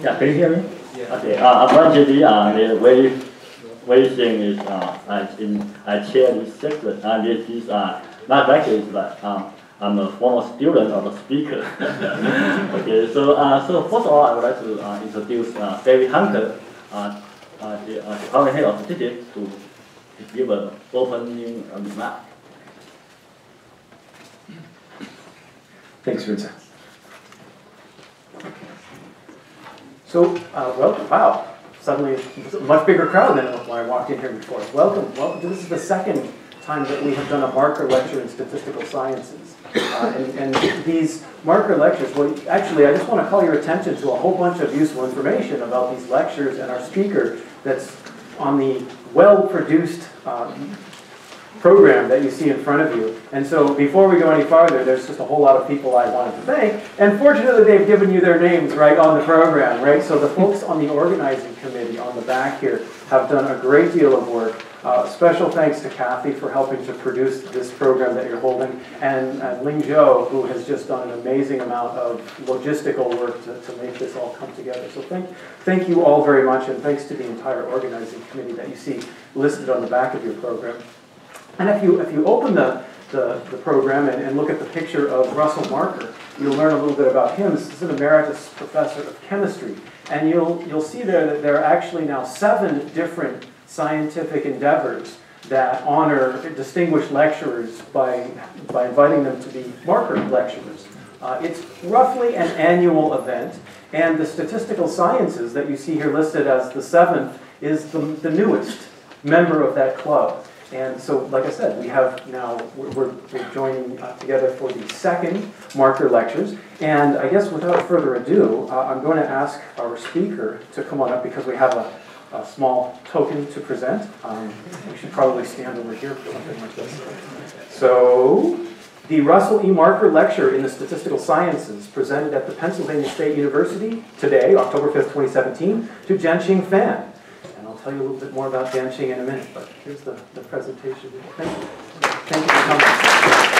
Yeah, can you hear me? Okay, uh, unfortunately, uh, the way, way thing is, uh, I, in, I chair this section, uh, this is, uh, not lecture is, but, uh, I'm a former student of a speaker. okay, so, uh, so first of all, I would like to, uh, introduce, uh, David Hunter, uh, uh, the, uh, Department Head of Statistics to give an opening remark. Thanks, Vincent. So, uh, well, wow, suddenly it's a much bigger crowd than when I walked in here before. Welcome, welcome. This is the second time that we have done a marker lecture in statistical sciences. Uh, and, and, these marker lectures, well, actually, I just want to call your attention to a whole bunch of useful information about these lectures and our speaker that's on the well-produced uh, program that you see in front of you. And so before we go any farther, there's just a whole lot of people I wanted to thank. And fortunately, they've given you their names right on the program, right? So the folks on the organizing committee on the back here have done a great deal of work. Uh, special thanks to Kathy for helping to produce this program that you're holding, and, and Ling Zhou, who has just done an amazing amount of logistical work to, to make this all come together. So thank, thank you all very much, and thanks to the entire organizing committee that you see listed on the back of your program. And if you, if you open the, the, the program and, and, look at the picture of Russell Marker, you'll learn a little bit about him. This is an emeritus professor of chemistry. And you'll, you'll see there that there are actually now seven different scientific endeavors that honor distinguished lecturers by, by inviting them to be Marker lecturers. Uh, it's roughly an annual event, and the statistical sciences that you see here listed as the seventh is the, the newest member of that club. And so, like I said, we have now, we're, we're joining uh, together for the second marker lectures. And I guess without further ado, uh, I'm going to ask our speaker to come on up because we have a, a small token to present. Um, we should probably stand over here for something like this. So, the Russell E. Marker Lecture in the Statistical Sciences presented at the Pennsylvania State University today, October 5th, 2017, to Jianqing Fan tell you a little bit more about Jianqing in a minute, but here's the, the presentation. Thank you. Thank you for coming.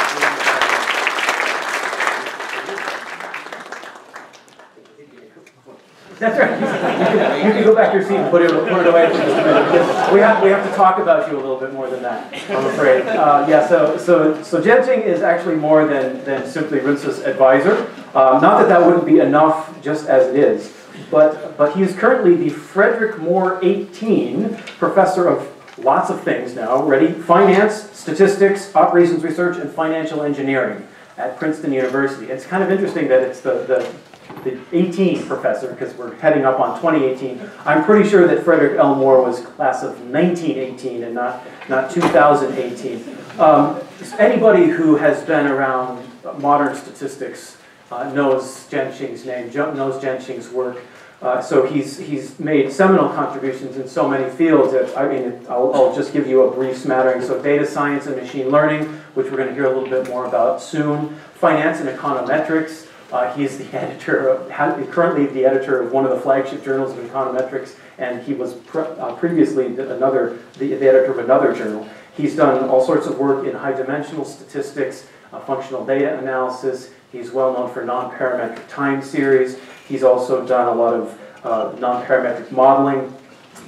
That's right. You can, you can, go back to your seat and put it, put it away for just a minute. We have, we have to talk about you a little bit more than that, I'm afraid. Uh, yeah, so, so, so Jianqing is actually more than, than simply Runze's advisor. Uh, not that that wouldn't be enough just as it is but, but he is currently the Frederick Moore 18 Professor of lots of things now. Ready? Finance, statistics, operations research, and financial engineering at Princeton University. It's kind of interesting that it's the, the, the 18 professor because we're heading up on 2018. I'm pretty sure that Frederick L. Moore was class of 1918 and not, not 2018. Um, anybody who has been around modern statistics uh, knows Jianqing's name, knows Jianqing's work. Uh, so he's, he's made seminal contributions in so many fields that, I mean, I'll, I'll, just give you a brief smattering. So data science and machine learning, which we're going to hear a little bit more about soon. Finance and econometrics. Uh, he's the editor, of, currently the editor of one of the flagship journals of econometrics, and he was pre uh, previously another, the, the, editor of another journal. He's done all sorts of work in high dimensional statistics, uh, functional data analysis. He's well known for non-parametric time series. He's also done a lot of uh, non-parametric modeling.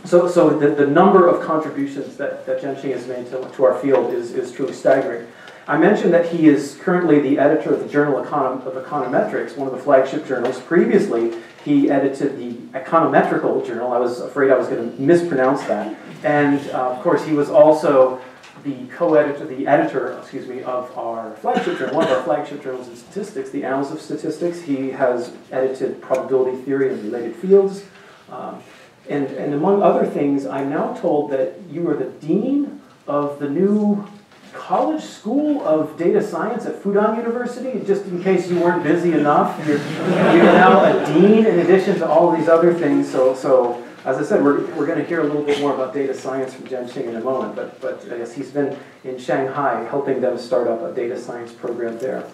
So, so the, the number of contributions that, that Jianqing has made to, to our field is, is truly staggering. I mentioned that he is currently the editor of the Journal Econom of Econometrics, one of the flagship journals. Previously, he edited the Econometrical Journal. I was afraid I was going to mispronounce that. And uh, of course, he was also the co-editor, the editor, excuse me, of our flagship journal, one of our flagship journals in statistics, the Annals of Statistics. He has edited probability theory and related fields. Um, and, and among other things, I'm now told that you are the dean of the new College School of Data Science at Fudan University. Just in case you weren't busy enough, you're, you're now a dean in addition to all these other things. So, so as I said, we're, we're going to hear a little bit more about data science from Jianqing in a moment, but, but I guess he's been in Shanghai helping them start up a data science program there.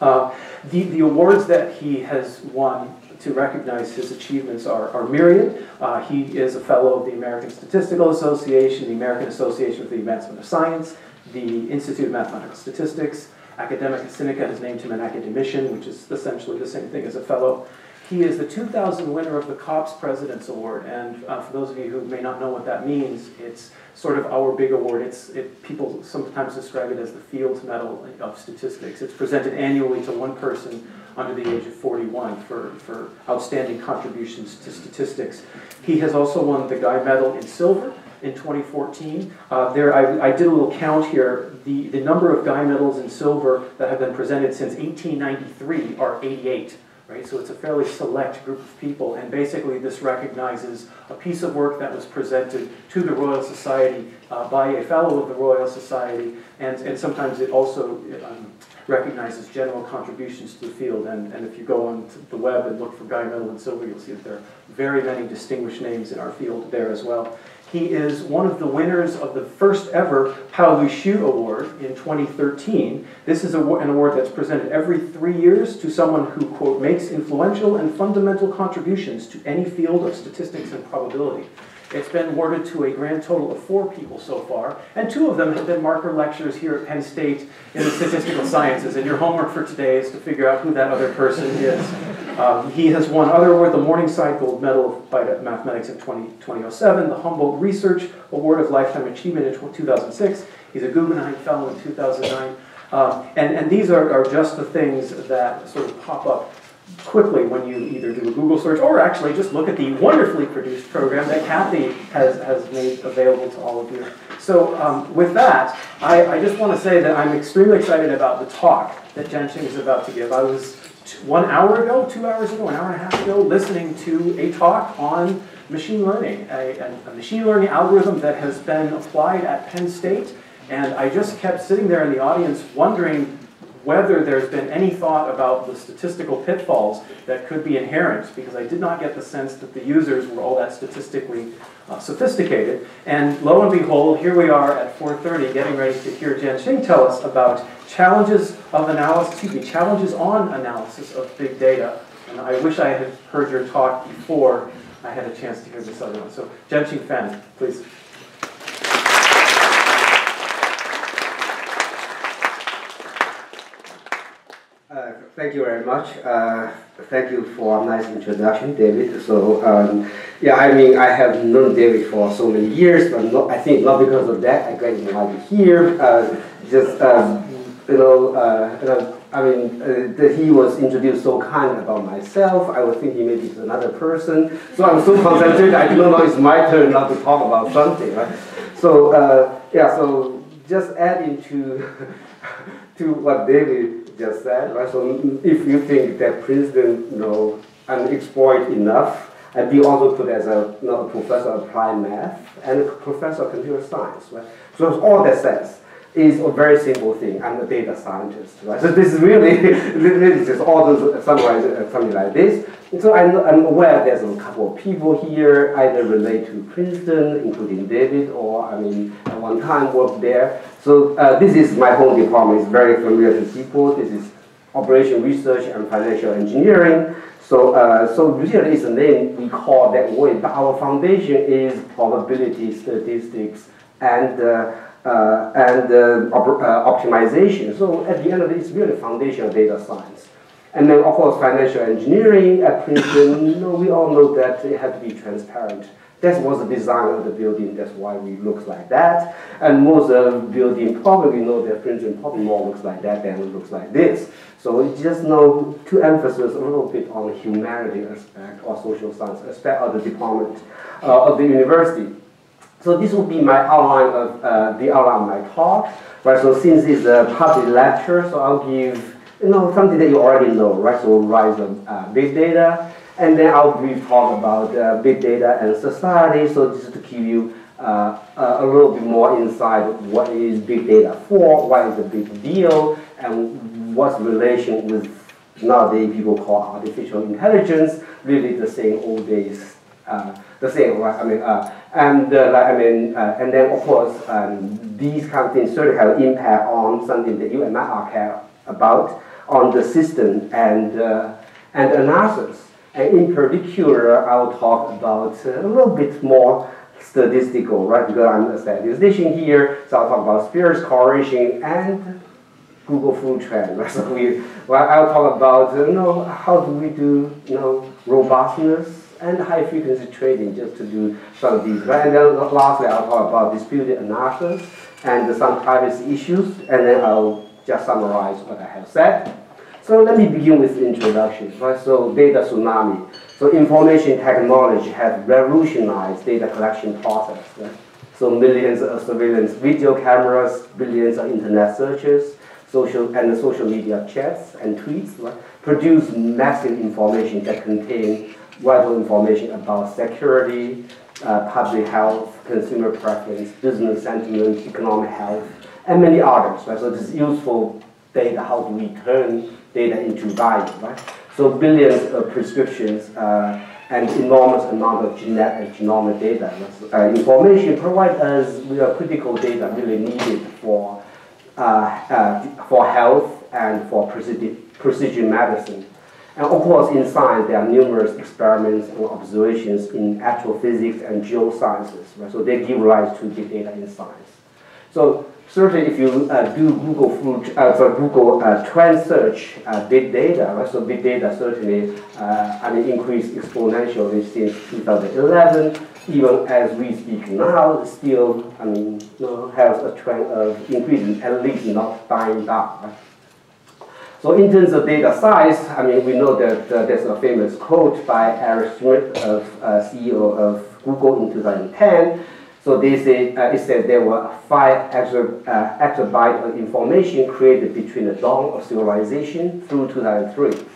Uh, the, the awards that he has won to recognize his achievements are, are myriad. Uh, he is a fellow of the American Statistical Association, the American Association for the Advancement of Science, the Institute of Mathematical Statistics. Academia Sinica has named him an academician, which is essentially the same thing as a fellow. He is the 2000 winner of the COPSS President's Award, and uh, for those of you who may not know what that means, it's sort of our big award. It's, it, people sometimes describe it as the Fields Medal of Statistics. It's presented annually to one person under the age of 41 for, for outstanding contributions to statistics. He has also won the Guy Medal in silver in 2014. Uh, there, I, I, did a little count here. The, the number of Guy medals in silver that have been presented since 1893 are 88 right? So it's a fairly select group of people, and basically this recognizes a piece of work that was presented to the Royal Society uh, by a fellow of the Royal Society, and, and sometimes it also um, recognizes general contributions to the field. And, and if you go on the web and look for Guy Medal and Silver, you'll see that there are very many distinguished names in our field there as well. He is one of the winners of the first ever Pao-Lu Hsu Award in 2013. This is an award that's presented every three years to someone who, quote, makes influential and fundamental contributions to any field of statistics and probability. It's been awarded to a grand total of four people so far, and two of them have been Marker lectures here at Penn State in the statistical sciences, and your homework for today is to figure out who that other person is. Um, he has won other awards, the Morningside Gold Medal of Mathematics in 20, 2007, the Humboldt Research Award of Lifetime Achievement in 2006, he's a Guggenheim Fellow in 2009, um, and, and these are, are just the things that sort of pop up quickly when you either do a Google search or actually just look at the wonderfully produced program that Kathy has, has made available to all of you. So um, with that, I, I just want to say that I'm extremely excited about the talk that Jianqing is about to give. I was one hour ago, two hours ago, an hour and a half ago, listening to a talk on machine learning, a, a, machine learning algorithm that has been applied at Penn State. And I just kept sitting there in the audience wondering whether there's been any thought about the statistical pitfalls that could be inherent, because I did not get the sense that the users were all that statistically uh, sophisticated. And lo and behold, here we are at 4.30 getting ready to hear Jianqing tell us about challenges of analysis, excuse me, challenges on analysis of big data. And I wish I had heard your talk before I had a chance to hear this other one. So Jianqing Fan, please. Thank you very much. Uh, thank you for a nice introduction, David. So, um, yeah, I mean, I have known David for so many years, but not, I think not because of that I got invited here. Uh, just, um, you know, uh, I mean, uh, that he was introduced so kind about myself. I was thinking maybe it's another person. So I was so concentrated, I do not know it's my turn not to talk about something, right? So, uh, yeah, so just adding to, to what David just said, right? So if you think that Princeton, you know, unexplored enough, and be also put as a know, professor of applied math and a professor of computer science, right? So it's all that says is a very simple thing. I'm a data scientist, right? So this is really, really just all those summarize uh, something like this. And so I'm, I'm aware there's a couple of people here either relate to Princeton, including David, or I mean, at one time worked there. So uh, this is my home department. It's very familiar to people. This is operation research and financial engineering. So, uh, so really is a name we call that way, but our foundation is probability statistics and uh, uh, and uh, op uh, optimization. So at the end of it, it's really foundation of data science. And then, of course, financial engineering at Princeton, you know, we all know that it had to be transparent. That was the design of the building. That's why we look like that. And most of the building probably know that Princeton probably more looks like that than it looks like this. So we just know to emphasize a little bit on the humanity aspect or social science aspect of the department uh, of the university. So this will be my outline of uh, the outline of my talk. Right. So since it's a public lecture, so I'll give you know something that you already know. Right. So rise of uh, big data and then I'll brief talk about uh, big data and society, so just to give you uh, a little bit more insight what is big data for, why is a big deal, and what's relation with nowadays people call artificial intelligence, really the same old days, uh, the same, right? I mean, uh, and uh, like, I mean, uh, and then of course, um, these kind of things certainly have impact on something that you and I are care about, on the system and, and analysis. And in particular, I'll talk about a little bit more statistical, right? Because I'm a statistician here, so I'll talk about spurious correlation and Google Flu trend. Right? So we, well, I'll talk about, you know, how do we do, you know, robustness, and high frequency trading, just to do some of these. Right? And then lastly, I'll talk about distributed analysis and some privacy issues, and then I'll just summarize what I have said. So let me begin with the introduction. Right? So data tsunami. So information technology has revolutionized data collection process. Right? So millions of surveillance video cameras, billions of internet searches, social and social media chats and tweets right? produce massive information that contain vital information about security, uh, public health, consumer preference, business sentiment, economic health, and many others. Right? So this is useful data. How do we turn data into value? Right? So billions of prescriptions uh, and enormous amount of genetic genomic data. Uh, information provide us with critical data really needed for uh, uh, for health and for precision medicine. And of course, in science, there are numerous experiments and observations in astrophysics and geosciences. Right? So they give rise to big data in science. So certainly, if you uh, do Google food, uh, Google uh, trend search uh, big data, right? so big data certainly uh, increased exponentially since 2011. Even as we speak now, still I mean you know, has a trend of increasing, at least not dying down. Right? So in terms of data size, I mean, we know that uh, there's a famous quote by Eric Schmidt, of, uh, CEO of Google in 2010. So they say, uh, it said there were five exabytes uh, exabyte of information created between the dawn of civilization through 2003.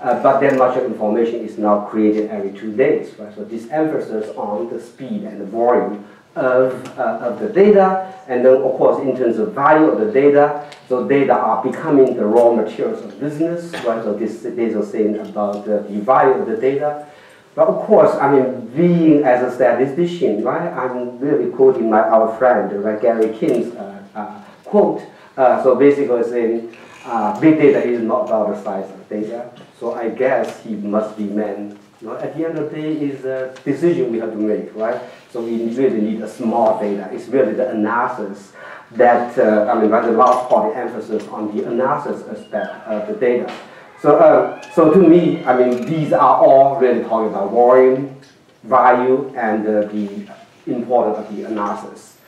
Uh, but that much of information is now created every two days. Right? So this emphasis on the speed and the volume of, uh, of the data, and then of course in terms of value of the data, so data are becoming the raw materials of business, right? So this is saying about the, the value of the data. But of course, I mean, being as a statistician, right, I'm really quoting my our friend, right, Gary King's uh, uh, quote. Uh, so basically saying, uh, big data is not about the size of data. So I guess he must be meant at the end of the day, is a decision we have to make, right? So we really need a small data. It's really the analysis that, uh, I mean, by the last part, the emphasis on the analysis aspect of the data. So, uh, so to me, I mean, these are all really talking about volume, value, and uh, the importance of the analysis.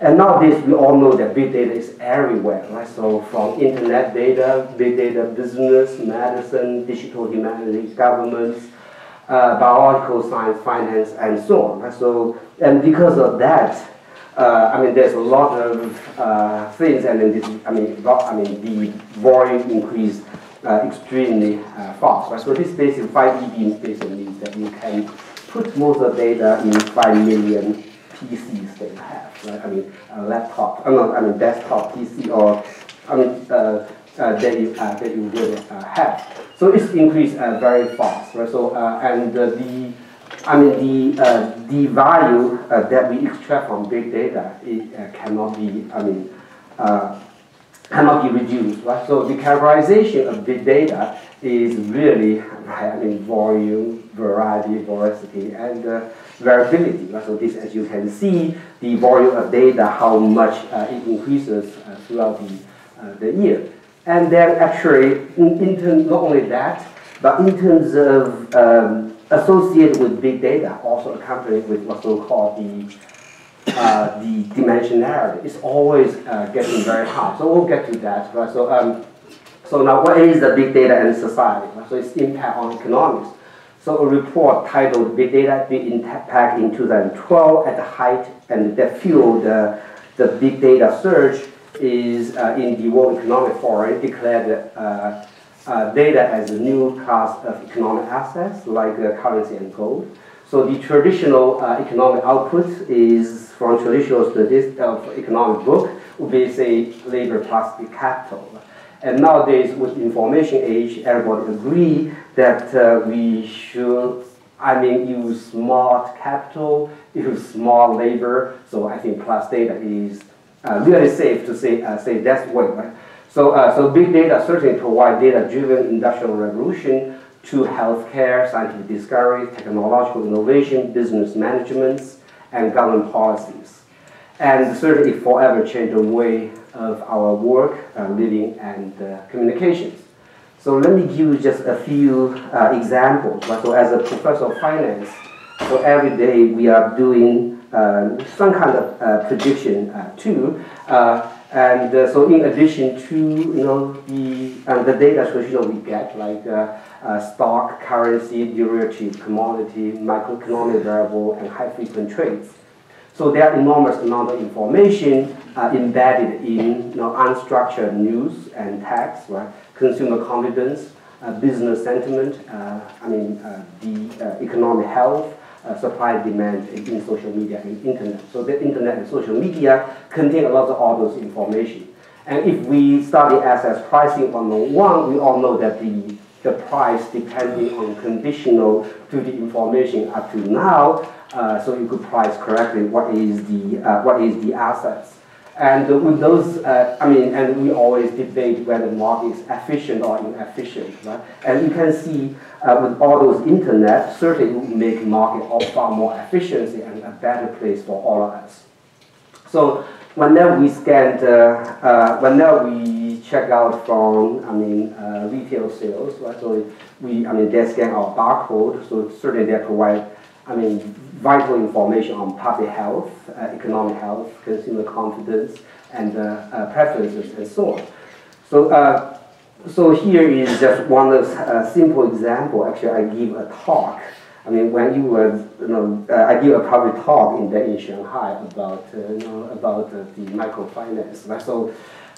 And nowadays, we all know that big data is everywhere, right? So from internet data, big data business, medicine, digital humanities, governments, uh, biological science, finance, and so on. So, and because of that, uh, I mean, there's a lot of uh, things, and then this, I mean, I mean, the volume increased uh, extremely uh, fast. Right? So this basically 5 e basically means that you can put most of the data in 5 million PCs that you have. Right? I mean, a laptop, uh, no, I mean, desktop PC or I mean, that you uh, that you will uh, have. So it's increased very fast, right? So and the I mean the the value that we extract from big data it cannot be I mean cannot be reduced, right? So the characterization of big data is really, right, I mean, volume, variety, veracity, and uh, variability. So this, as you can see, the volume of data, how much uh, it increases uh, throughout the, the year. And then actually, in, in terms, not only that, but in terms of um, associated with big data, also accompanied with what's called the uh, the dimensionality. It's always uh, getting very high. So we'll get to that. Right? So, um, so now what is the big data in society? Right? So its impact on economics. So a report titled Big Data Big Impact in 2012 at the height and that fueled uh, the big data surge is uh, in the World Economic Forum declared uh, uh, data as a new class of economic assets like currency and gold. So the traditional economic output is from traditional studies of economic book would be say labor plus the capital. And nowadays, with information age, everybody agree that uh, we should, I mean, use smart capital, use smart labor. So I think plus data is uh, really safe to say, uh, say that's way. Right? So, uh, so big data certainly provide data-driven industrial revolution to healthcare, scientific discovery, technological innovation, business management, and government policies. And certainly forever change the way of our work, uh, living, and uh, communications. So let me give you just a few uh, examples. So as a professor of finance, so every day we are doing some kind of uh, prediction uh, too. Uh, and so in addition to you know the the data solution we get like stock, currency, derivative, commodity, macroeconomic variable, and high frequent trades. So there are enormous amount of information uh, embedded in you know, unstructured news and text, right? Consumer confidence, uh, business sentiment, uh, I mean the economic health, uh, supply and demand in social media and internet. So the internet and social media contain a lot of all those information. And if we study assets pricing 101, we all know that the, the price depending on conditional to the information up to now, uh, so you could price correctly what is the, uh, what is the assets. And with those, uh, I mean, and we always debate whether the market is efficient or inefficient, right? And you can see uh, with all those internet, certainly will make market far more efficiency and a better place for all of us. So whenever we scan, uh, whenever we check out from, I mean, uh, retail sales, right? So we, I mean, they scan our barcode, so certainly they provide, I mean, vital information on public health, uh, economic health, consumer confidence, and uh, uh, preferences, and so on. So, so here is just one uh, simple example. Actually, I give a talk. I mean, when you were, you know, uh, I give a public talk in in Shanghai about, uh, you know, about the microfinance. Right? So,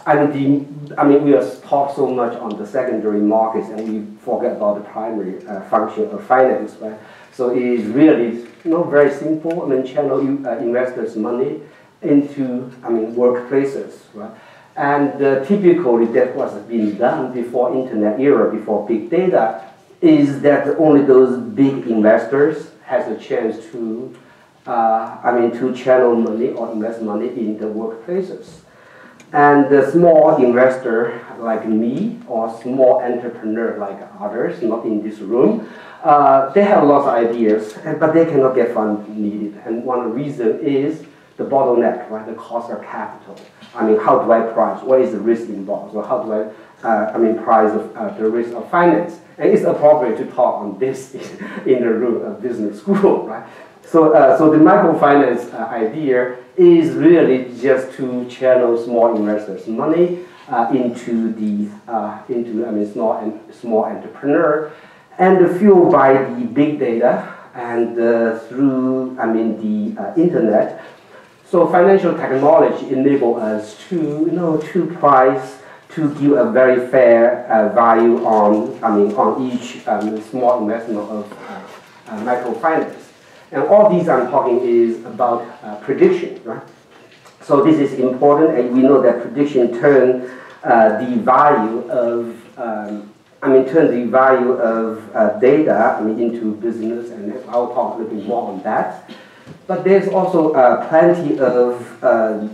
and the, I mean, we talk so much on the secondary markets, and we forget about the primary function of finance. Right? So it is really not very simple. I mean, channel uh, investors' money into I mean workplaces, right? And uh, typically that was being done before internet era, before big data, is that only those big investors has a chance to, uh, I mean, to channel money or invest money in the workplaces. And the small investor like me or small entrepreneur like others, not in this room, uh, they have lots of ideas, but they cannot get fund needed. And one reason is the bottleneck, right? The cost of capital. I mean, how do I price? What is the risk involved? So how do I, uh, I mean, price of, uh, the risk of finance? And it's appropriate to talk on this in the room of business school, right? So, uh, so the microfinance uh, idea is really just to channel small investors' money uh, into the into I mean small and small entrepreneur and fueled by the big data and uh, through, I mean, the uh, internet. So financial technology enable us to, you know, to price, to give a very fair uh, value on, I mean, on each um, small investment of uh, uh, microfinance. And all these I'm talking is about uh, prediction, right? So this is important, and we know that prediction turn the value of um, I mean, turn the value of uh, data I mean, into business, and I'll talk a little bit more on that. But there's also uh, plenty of, uh,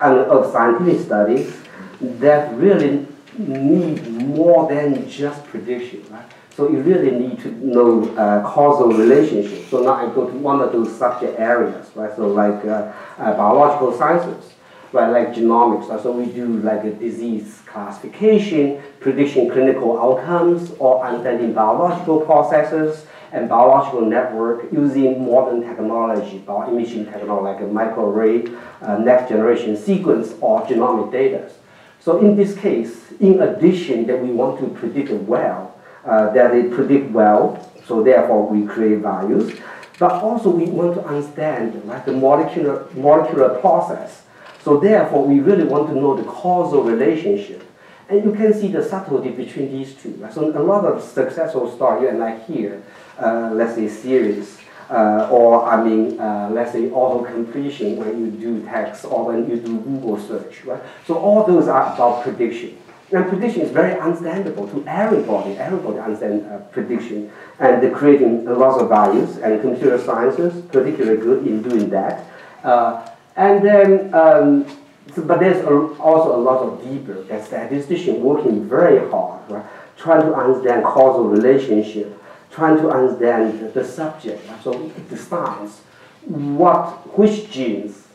of scientific studies that really need more than just prediction, right? So you really need to know uh, causal relationship. So now I go to one of those subject areas, right? So like uh, biological sciences right, like genomics. So we do like a disease classification, prediction clinical outcomes, or understanding biological processes and biological network using modern technology, bioimaging technology like a microarray, uh, next generation sequence, or genomic data. So in this case, in addition that we want to predict well, uh, that they predict well, so therefore we create values, but also we want to understand right, the molecular, molecular process so therefore, we really want to know the causal relationship. And you can see the subtlety between these two. Right? So a lot of successful story, and like here, uh, let's say Siri, uh, or I mean, uh, let's say auto completion when you do text or when you do Google search, right? So all those are about prediction. And prediction is very understandable to everybody. Everybody understands uh, prediction. And the creating lots of values, and computer sciences particularly good in doing that. Uh, and then, um, so, but there's a, also a lot of deeper that statistician working very hard, right? trying to understand causal relationship, trying to understand the subject. Right? So it decides what, which genes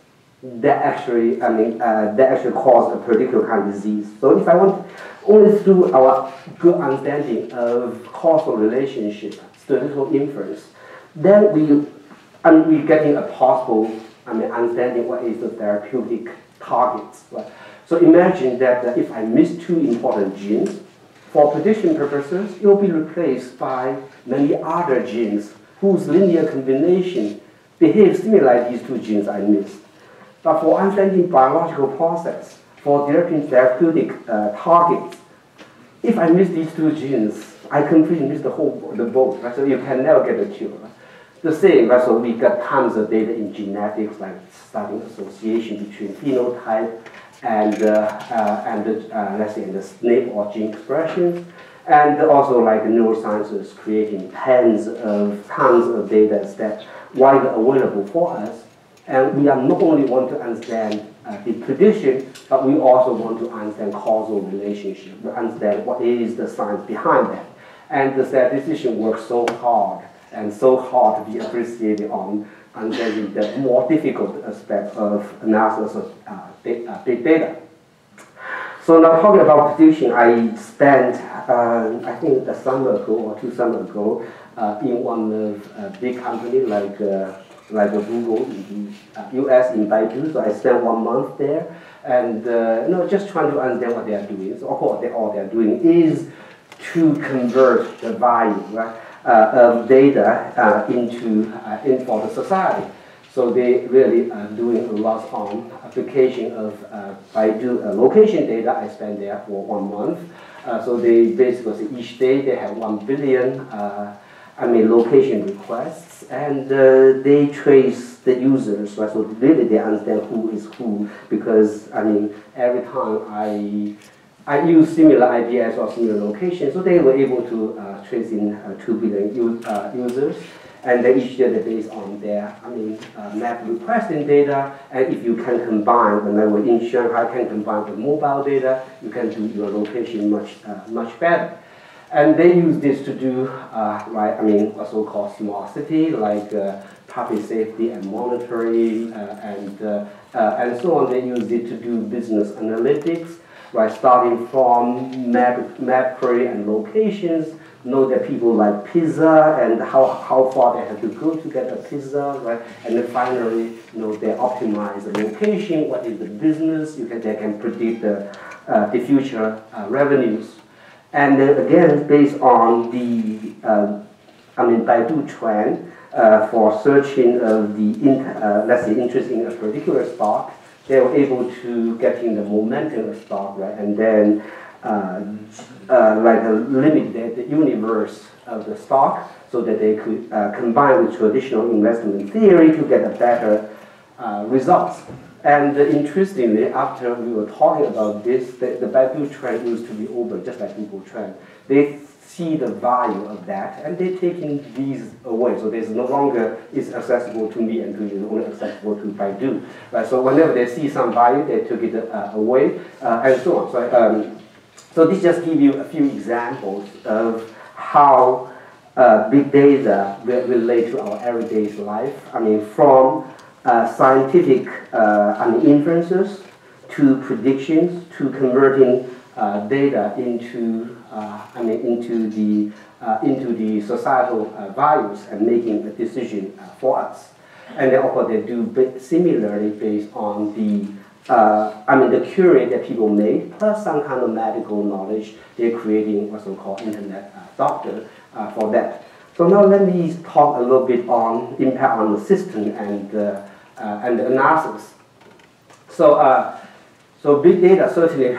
that actually, I mean, uh, that actually cause a particular kind of disease. So if I want, Only through our good understanding of causal relationship, statistical inference, then we and we're getting a possible, I mean, understanding what is the therapeutic targets. Right? So imagine that if I miss two important genes, for prediction purposes, it will be replaced by many other genes whose linear combination behaves similar like these two genes I missed. But for understanding biological process, for developing therapeutic uh, targets, if I miss these two genes, I completely miss the whole the boat, right? So you can never get a cure. Right? The same? So we got tons of data in genetics, like studying association between phenotype and uh, uh, and uh, let's say the SNP or gene expressions, and also like neurosciences creating tens of tons of data that widely available for us. And we are not only want to understand uh, the prediction, but we also want to understand causal relationship, understand what is the science behind that. And the statistician works so hard and so hard to be appreciated on understanding the more difficult aspect of analysis of uh, big, uh, big data. So now talking about prediction, I spent, uh, I think a summer ago or two summers ago, uh, in one of a big company like uh, like Google in the US uh, in Baidu. So I spent one month there, and uh, you know just trying to understand what they are doing. So of course, they, all they are doing is to convert the value right, uh, of data uh, into uh, in for the society. So they really are doing a lot on application of uh, Baidu uh, location data. I spent there for one month. Uh, so they basically each day they have one billion uh, I mean location requests and uh, they trace the users. Right? So really they understand who is who because I mean every time I I use similar IPS or similar location, so they were able to uh, trace in uh, 2 billion uh, users, and then each database on their, I mean, uh, map requesting data, and if you can combine, when I in Shanghai, can combine the mobile data, you can do your location much, uh, much better. And they use this to do, right, I mean, a so-called smart city, like public safety and monitoring, and, and so on. They use it to do business analytics, right? Starting from map, map query and locations, know that people like pizza and how, how far they have to go to get a pizza, right? And then finally, you know, they optimize the location, what is the business, you can, they can predict the, uh, the future uh, revenues. And then again, based on the, uh, I mean, Baidu trend uh, for searching of the, uh, let's say, interest in a particular stock, they were able to get in the momentum of stock, right? And then uh, uh, like limit the, the, universe of the stock so that they could uh, combine with traditional investment theory to get a better uh, results. And interestingly, after we were talking about this, the, the Baidu trend used to be over, just like Google trend. They see the value of that, and they're taking these away. So there's no longer is accessible to me and to you, only accessible to Baidu. Right? So whenever they see some value, they took it uh, away, uh, and so on. So, um, so this just give you a few examples of how uh, big data will relate to our everyday life. I mean, from uh, scientific uh, I inferences to predictions to converting uh, data into I mean into the uh, into the societal values and making a decision for us. And then of course they do similarly based on the uh, I mean, the query that people made, plus some kind of medical knowledge, they're creating what's called internet uh, doctor uh, for that. So now let me talk a little bit on impact on the system and, and the analysis. So, so big data certainly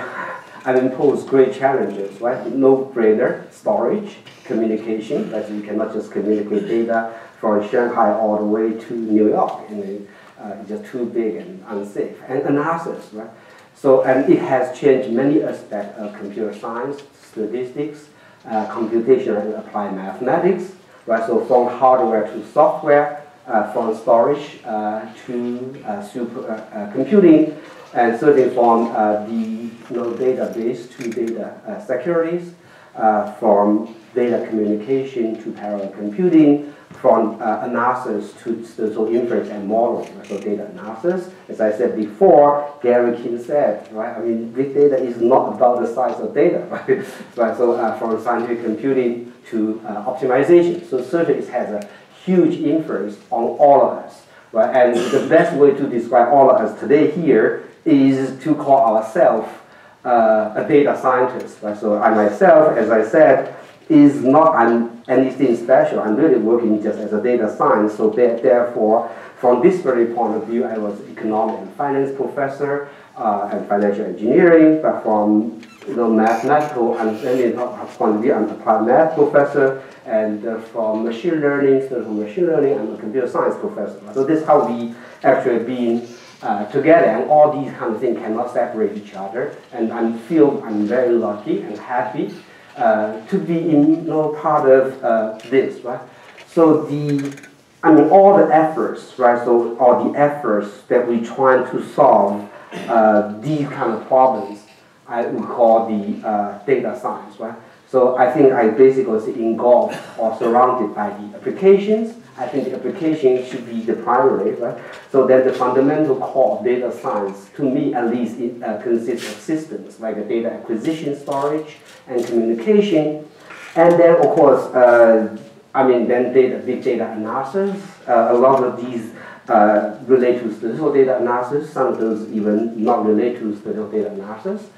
and impose great challenges, right? No-brainer, storage, communication, that you cannot just communicate data from Shanghai all the way to New York, and uh, it's just too big and unsafe. And analysis, right? So, and it has changed many aspects of computer science, statistics, uh, computation and applied mathematics, right? So from hardware to software, uh, from storage uh, to uh, super uh, computing, and certainly from the know, database to data uh, securities, uh, from data communication to parallel computing, from uh, analysis to so inference and modeling, right? so data analysis. As I said before, Gary King said, right? I mean, big data is not about the size of data, right? right? So from scientific computing to optimization, so certainly has a huge influence on all of us, right? And the best way to describe all of us today here is to call ourselves uh, a data scientist, right? So I myself, as I said, is not anything special. I'm really working just as a data science. So therefore, from this very point of view, I was economic and finance professor uh, and financial engineering. But from you know, mathematical understanding point of view, I'm a applied math professor. And uh, from machine learning, so from machine learning, I'm a computer science professor. So this is how we actually been uh, together, and all these kind of things cannot separate each other. And I feel I'm very lucky and happy uh, to be in you know, part of uh, this, right? So the, I mean, all the efforts, right? So all the efforts that we trying to solve uh, these kind of problems, I would call the uh, data science, right? So I think I basically engulfed or surrounded by the applications. I think the application should be the primary, right? So then the fundamental core of data science, to me at least, it uh, consists of systems like a data acquisition, storage, and communication. And then, of course, uh, I mean, then data, big data analysis. Uh, a lot of these uh, relate to statistical data analysis. Some of those even not relate to statistical data analysis.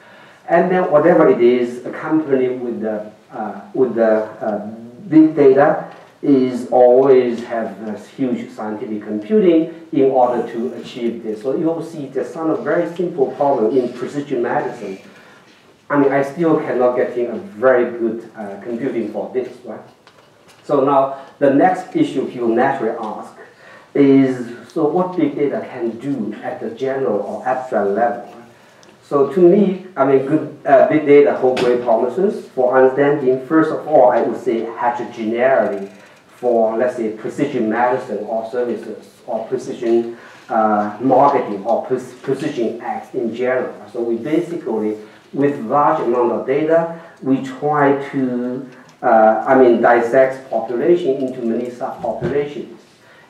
And then whatever it is, accompanied with the, uh, with the uh, big data is always have this huge scientific computing in order to achieve this. So you'll see there's some very simple problem in precision medicine I mean, I still cannot get in a very good uh, computing for this, right? So now the next issue people naturally ask is, so what big data can do at the general or abstract level? So to me, I mean, good uh, big data hold great promises for understanding. First of all, I would say heterogeneity for, let's say, precision medicine or services or precision uh, marketing or precision acts in general. So we basically with large amount of data, we try to, uh, I mean, dissect population into many subpopulations.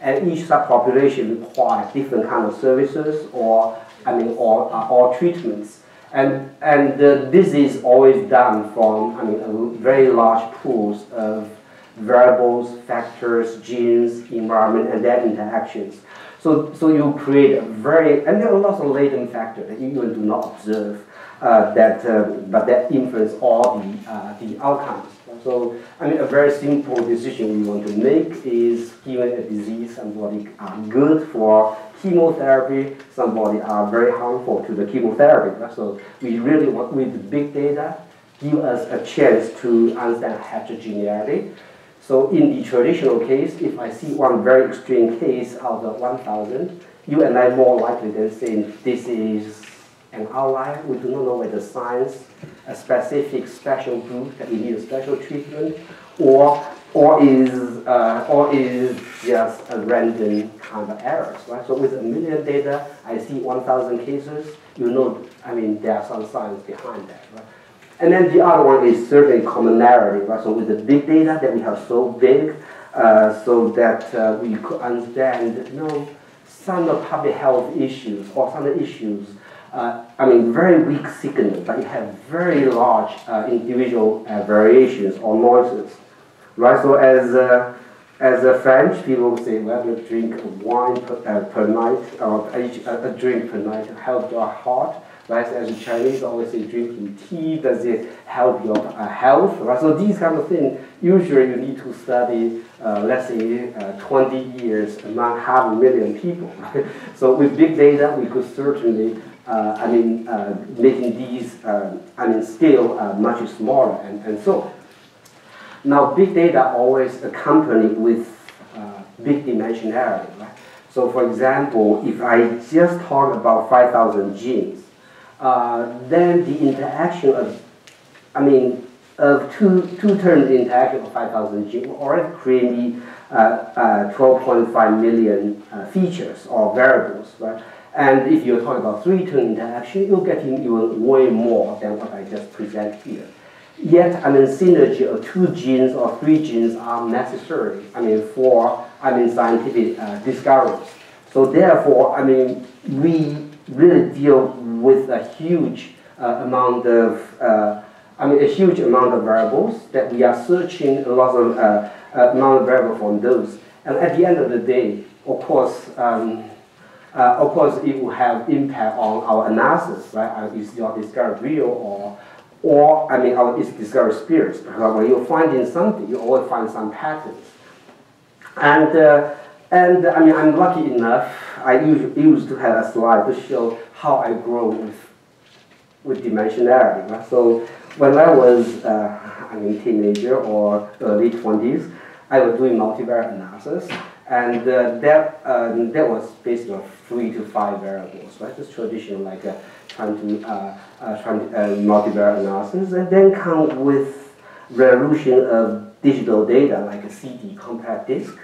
And each subpopulation requires different kind of services or, I mean, all, or treatments. And, and uh, this is always done from, I mean, very large pools of variables, factors, genes, environment, and their interactions. So, so you create a very, and there are lots of latent factors that you even do not observe uh, that, uh, but that influence all the, uh, the outcomes. So, I mean, a very simple decision we want to make is given a disease, somebody are good for chemotherapy, somebody are very harmful to the chemotherapy. So we really want, with big data, give us a chance to understand heterogeneity. So in the traditional case, if I see one very extreme case out of 1,000, you and I more likely than saying this is an outlier. We do not know whether science, a specific special group that we need a special treatment, or or is uh, or is just a random kind of errors, right? So with a million data, I see 1,000 cases. You know, I mean, there are some science behind that, right? And then the other one is certainly commonality, right? So with the big data that we have so big, uh, so that uh, we could understand, you know, some of public health issues or some issues uh, I mean, very weak signal, but you have very large uh, individual uh, variations or noises, right? So as uh, as a French, people say, well, drink wine per, uh, per night, or each, a drink per night help your heart. Right? As a Chinese always say, drinking tea, does it help your uh, health? Right? So these kind of things, usually you need to study, let's say, 20 years among half a million people. Right? So with big data, we could certainly uh, I mean, uh, making these, uh, I mean, scale much smaller and, and so Now, big data always accompanied with big dimensionality, right? So for example, if I just talk about 5,000 genes, uh, then the interaction of, I mean, of two, two terms interaction of 5,000 genes already create me uh, uh, 12.5 million features or variables, right? And if you're talking about three-term interaction, you're getting even way more than what I just present here. Yet, I mean, synergy of two genes or three genes are necessary, I mean, for, I mean, scientific uh, discoveries. So therefore, I mean, we really deal with a huge uh, amount of, uh, I mean, a huge amount of variables that we are searching a lot of uh, uh, amount of variables from those. And at the end of the day, of course, um, uh, of course, it will have impact on our analysis, right? Uh, is your discovery real or, or I mean, our is discovery spurious? Because when you're finding something, you always find some patterns. And uh, and I mean, I'm lucky enough. I used, used to have a slide to show how I grow with with dimensionality. Right? So when I was uh, I mean teenager or early 20s, I was doing multivariate analysis, and uh, that um, that was based on three to five variables, right? Just traditional like trying to trying to, multivariate analysis, and then come with revolution of digital data like a CD compact disk.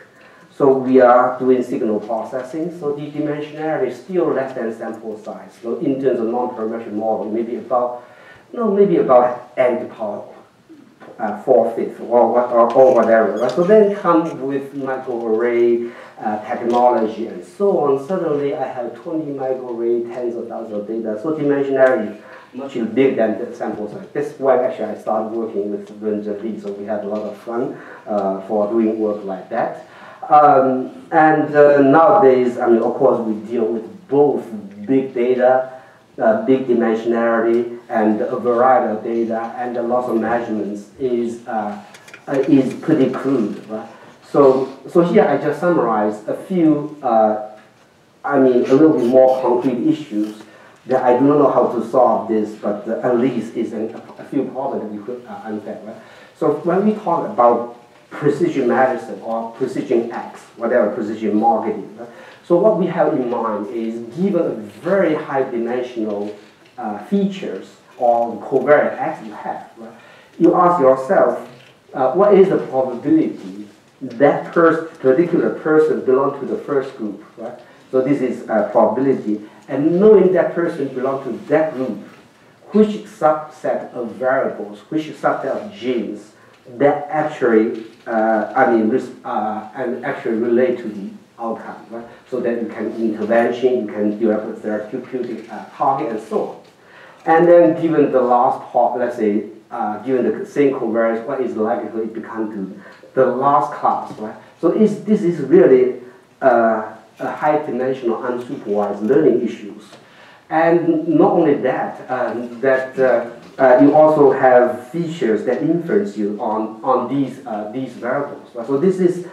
So we are doing signal processing. So the dimensionality is still less than sample size. So in terms of non-parametric model, maybe about no, maybe about n to power uh, four-fifths or, or, or whatever. Right? So then come with microarray uh, technology and so on. Suddenly I have 20 microarray, tens of thousands of data. So dimensionality much bigger than the sample size. This why actually I started working with Runze Li, so we had a lot of fun uh, for doing work like that. Um, and uh, nowadays, I mean, of course, we deal with both big data uh, big dimensionality and a variety of data and lots of measurements is, uh, uh, is pretty crude. Right? So, so here I just summarized a few, uh, I mean, a little bit more concrete issues that I do not know how to solve this, but at least is an, a few problems that we could uh, unpack. Right? So when we talk about precision medicine or precision X, whatever precision marketing, right? So what we have in mind is given very high dimensional uh, features or covariant X you have, right? you ask yourself, uh, what is the probability that pers particular person belong to the first group, right? So this is a probability. And knowing that person belong to that group, which subset of variables, which subset of genes that actually, uh, I mean, uh, and actually relate to the outcome, right? So that you can intervention, you can develop a therapeutic uh, target and so on. And then given the last part, let's say, uh, given the same covariance, what is likely to become to the last class, right? So is this is really uh, a high-dimensional unsupervised learning issues. And not only that, um, that uh, uh, you also have features that influence you on, on these, uh, these variables. Right? So this is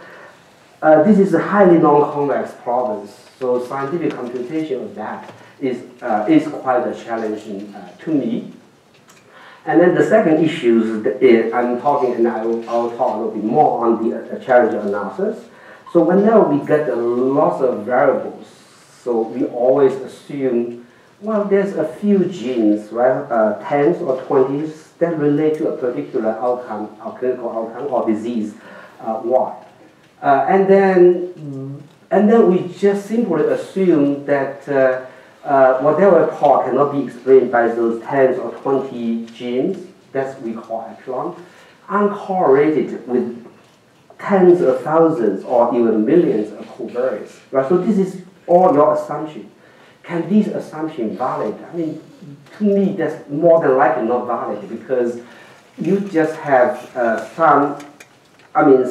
uh, this is a highly non-convex problem, so scientific computation of that is, uh, is quite a challenge uh, to me. And then the second issue is, I'm talking, and I will, I'll talk a little bit more on the uh, challenge analysis. So whenever we get a lot of variables, so we always assume, well, there's a few genes, right, uh, tens or twenties that relate to a particular outcome, or clinical outcome, or disease. Uh, why? Uh, and then, and then we just simply assume that uh, uh, whatever part cannot be explained by those 10 or 20 genes, that's we call epsilon, uncorrelated with tens of thousands or even millions of covariates. Right? So this is all your assumption. Can this assumption valid? I mean, to me, that's more than likely not valid because you just have uh, some, I mean,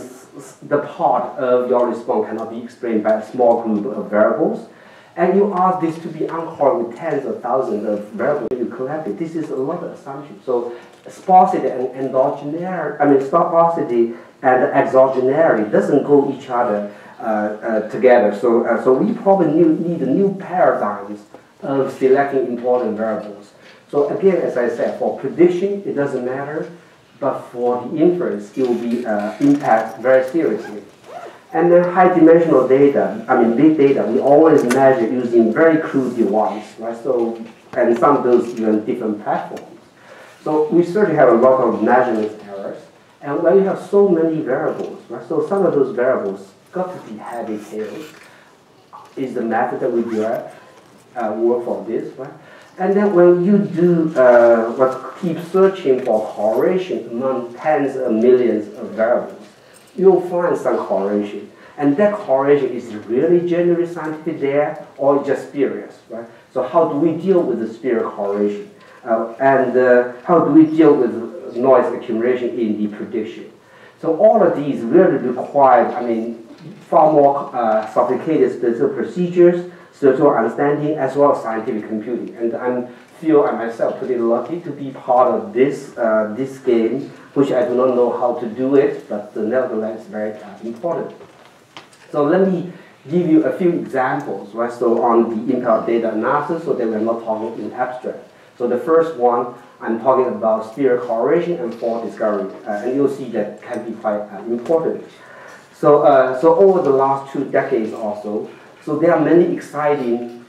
the part of your response cannot be explained by a small group of variables. And you ask this to be uncorrelated with tens of thousands of variables you collected. This is a lot of assumptions. So sparsity and endogeneity, I mean sparsity and exogeneity doesn't go each other uh, uh, together. So, uh, so we probably need, need new paradigms of selecting important variables. So again, as I said, for prediction, it doesn't matter but for the inference, it will be uh, impact very seriously. And then high dimensional data, I mean big data, we always measure using very crude device, right? So, and some of those even different platforms. So we certainly have a lot of measurement errors. And when you have so many variables, right? So some of those variables got to be heavy tails. Is the method that we develop uh, work for this, right? And then when you do uh, what keep searching for correlation among tens of millions of variables, you'll find some correlation. And that correlation is really generally scientific there or just spurious, right? So how do we deal with the spurious correlation? Uh, and uh, how do we deal with noise accumulation in the prediction? So all of these really require, I mean, far more uh, sophisticated statistical procedures, statistical understanding, as well as scientific computing. And I feel I myself pretty lucky to be part of this, uh, this game, which I do not know how to do it, but nevertheless very uh, important. So let me give you a few examples, right? So on the impact data analysis, so that we're not talking in abstract. So the first one, I'm talking about spurious correlation and false discovery, uh, and you'll see that can be quite uh, important. So, uh, so over the last two decades or so, so there are many exciting,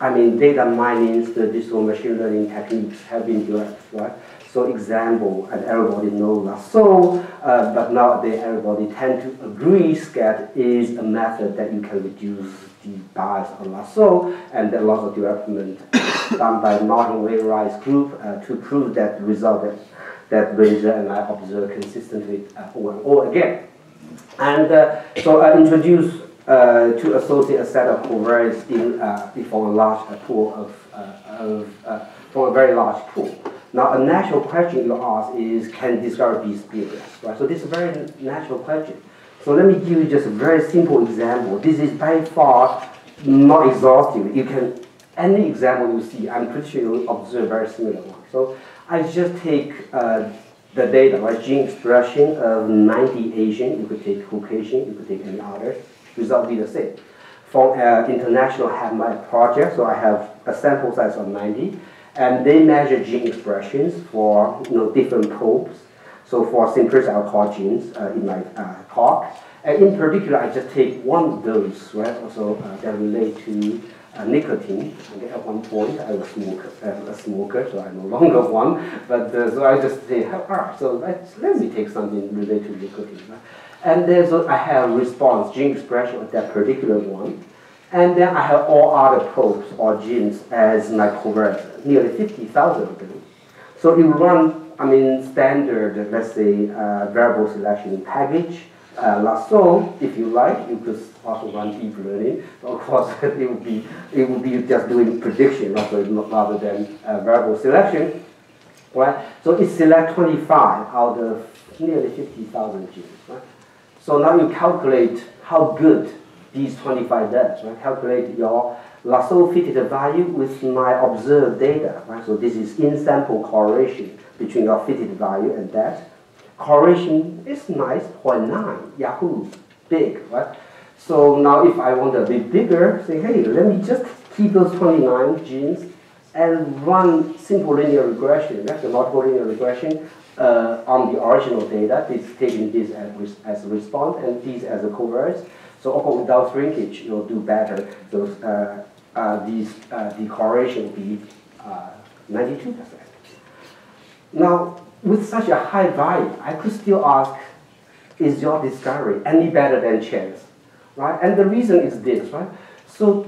I mean, data mining, the digital machine learning techniques have been developed, right? So example, and everybody knows Lasso, uh, but nowadays everybody tend to agree SCAD is a method that you can reduce the bias on Lasso, and there are lots of development done by Martin Wainwright's group uh, to prove that result that, that Runze and I observe consistently uh, over and over again. And uh, so I introduced uh, to associate a set of covariates in, uh, from a large pool of, of from a very large pool. Now, a natural question you ask is, can discovery be spurious? Right? So this is a very natural question. So let me give you just a very simple example. This is by far not exhaustive. You can, any example you see, I'm pretty sure you'll observe very similar one. So I just take uh, the data, right, gene expression of 90 Asian, you could take Caucasian, you could take any other, result be the same. From an international HapMap project, so I have a sample size of 90, and they measure gene expressions for you know, different probes. So for I'll call genes uh, in my uh, talk. And in particular, I just take one of those, right, also uh, that relate to uh, nicotine. Okay, at one point, I was smoker, uh, a smoker, so I'm no longer one. But uh, so I just say, ah, so let's, let me take something related to nicotine. Right? And then so I have response, gene expression of that particular one. And then I have all other probes or genes as my covariates, nearly 50,000 of them. So you run, I mean, standard, let's say, uh, variable selection package, uh, lasso, if you like, you could also run deep learning. Of course, it would be it would be just doing prediction rather, rather than uh, variable selection, right? So it select 25 out of nearly 50,000 genes, right? So now you calculate how good these 25 does, right? Calculate your lasso fitted value with my observed data, right? So this is in-sample correlation between your fitted value and that. Correlation is nice, 0.9, Yahoo, big, right? So now if I want to be bigger, say, hey, let me just keep those 29 genes and run simple linear regression, that's a multiple linear regression uh, on the original data, this taking this as, as a response and this as a covariance. So of course, without shrinkage, you'll do better. So uh, uh, these, uh, the correlation will be 92%. Uh, now, with such a high value, I could still ask, is your discovery any better than chance? Right? And the reason is this, right? So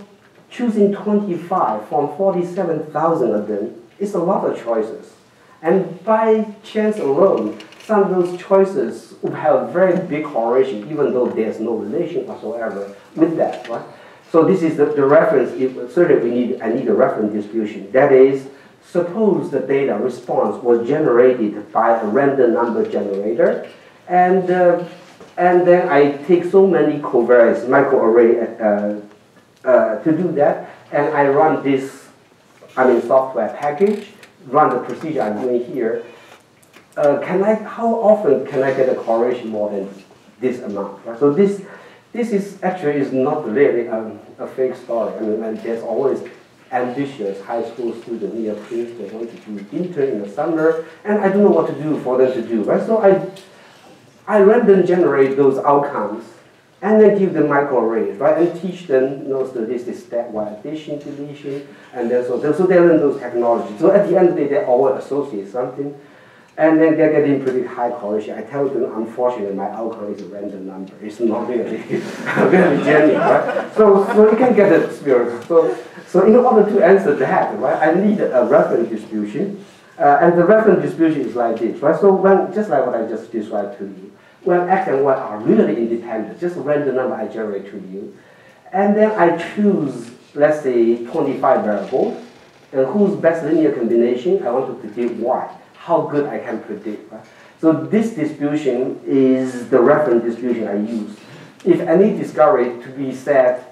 choosing 25 from 47,000 of them is a lot of choices. And by chance alone, some of those choices would have very big correlation, even though there's no relation whatsoever with that, right? So this is the, the reference, if, certainly we need, I need a reference distribution. That is, suppose the data response was generated by a random number generator, and, uh, and then I take so many covariates, microarray uh, uh, to do that, and I run this, I mean, software package, run the procedure I'm doing here, uh, can I, how often can I get a correlation more than this amount? Right? So this, this is actually is not really a, a fake story. I mean, there's always ambitious high school student near Princeton want to do intern in the summer, and I don't know what to do for them to do. Right? So I, I random generate those outcomes and then give them microarrays, right? And teach them you know, statistics, stepwise addition, deletion, and then so, so they learn those technologies. So at the end of the day, they all associate something. and then they're getting pretty high correlation. I tell them, unfortunately, my outcome is a random number. It's not really, really genuine, right? So, so you can get the spirit. So, so in order to answer that, right, I need a reference distribution. Uh, and the reference distribution is like this, right? So when, just like what I just described to you, when x and y are really independent, just a random number I generate to you, and then I choose, let's say, 25 variables, and whose best linear combination I want to predict y, how good I can predict. Right? So this distribution is the reference distribution I use. If any discovery to be said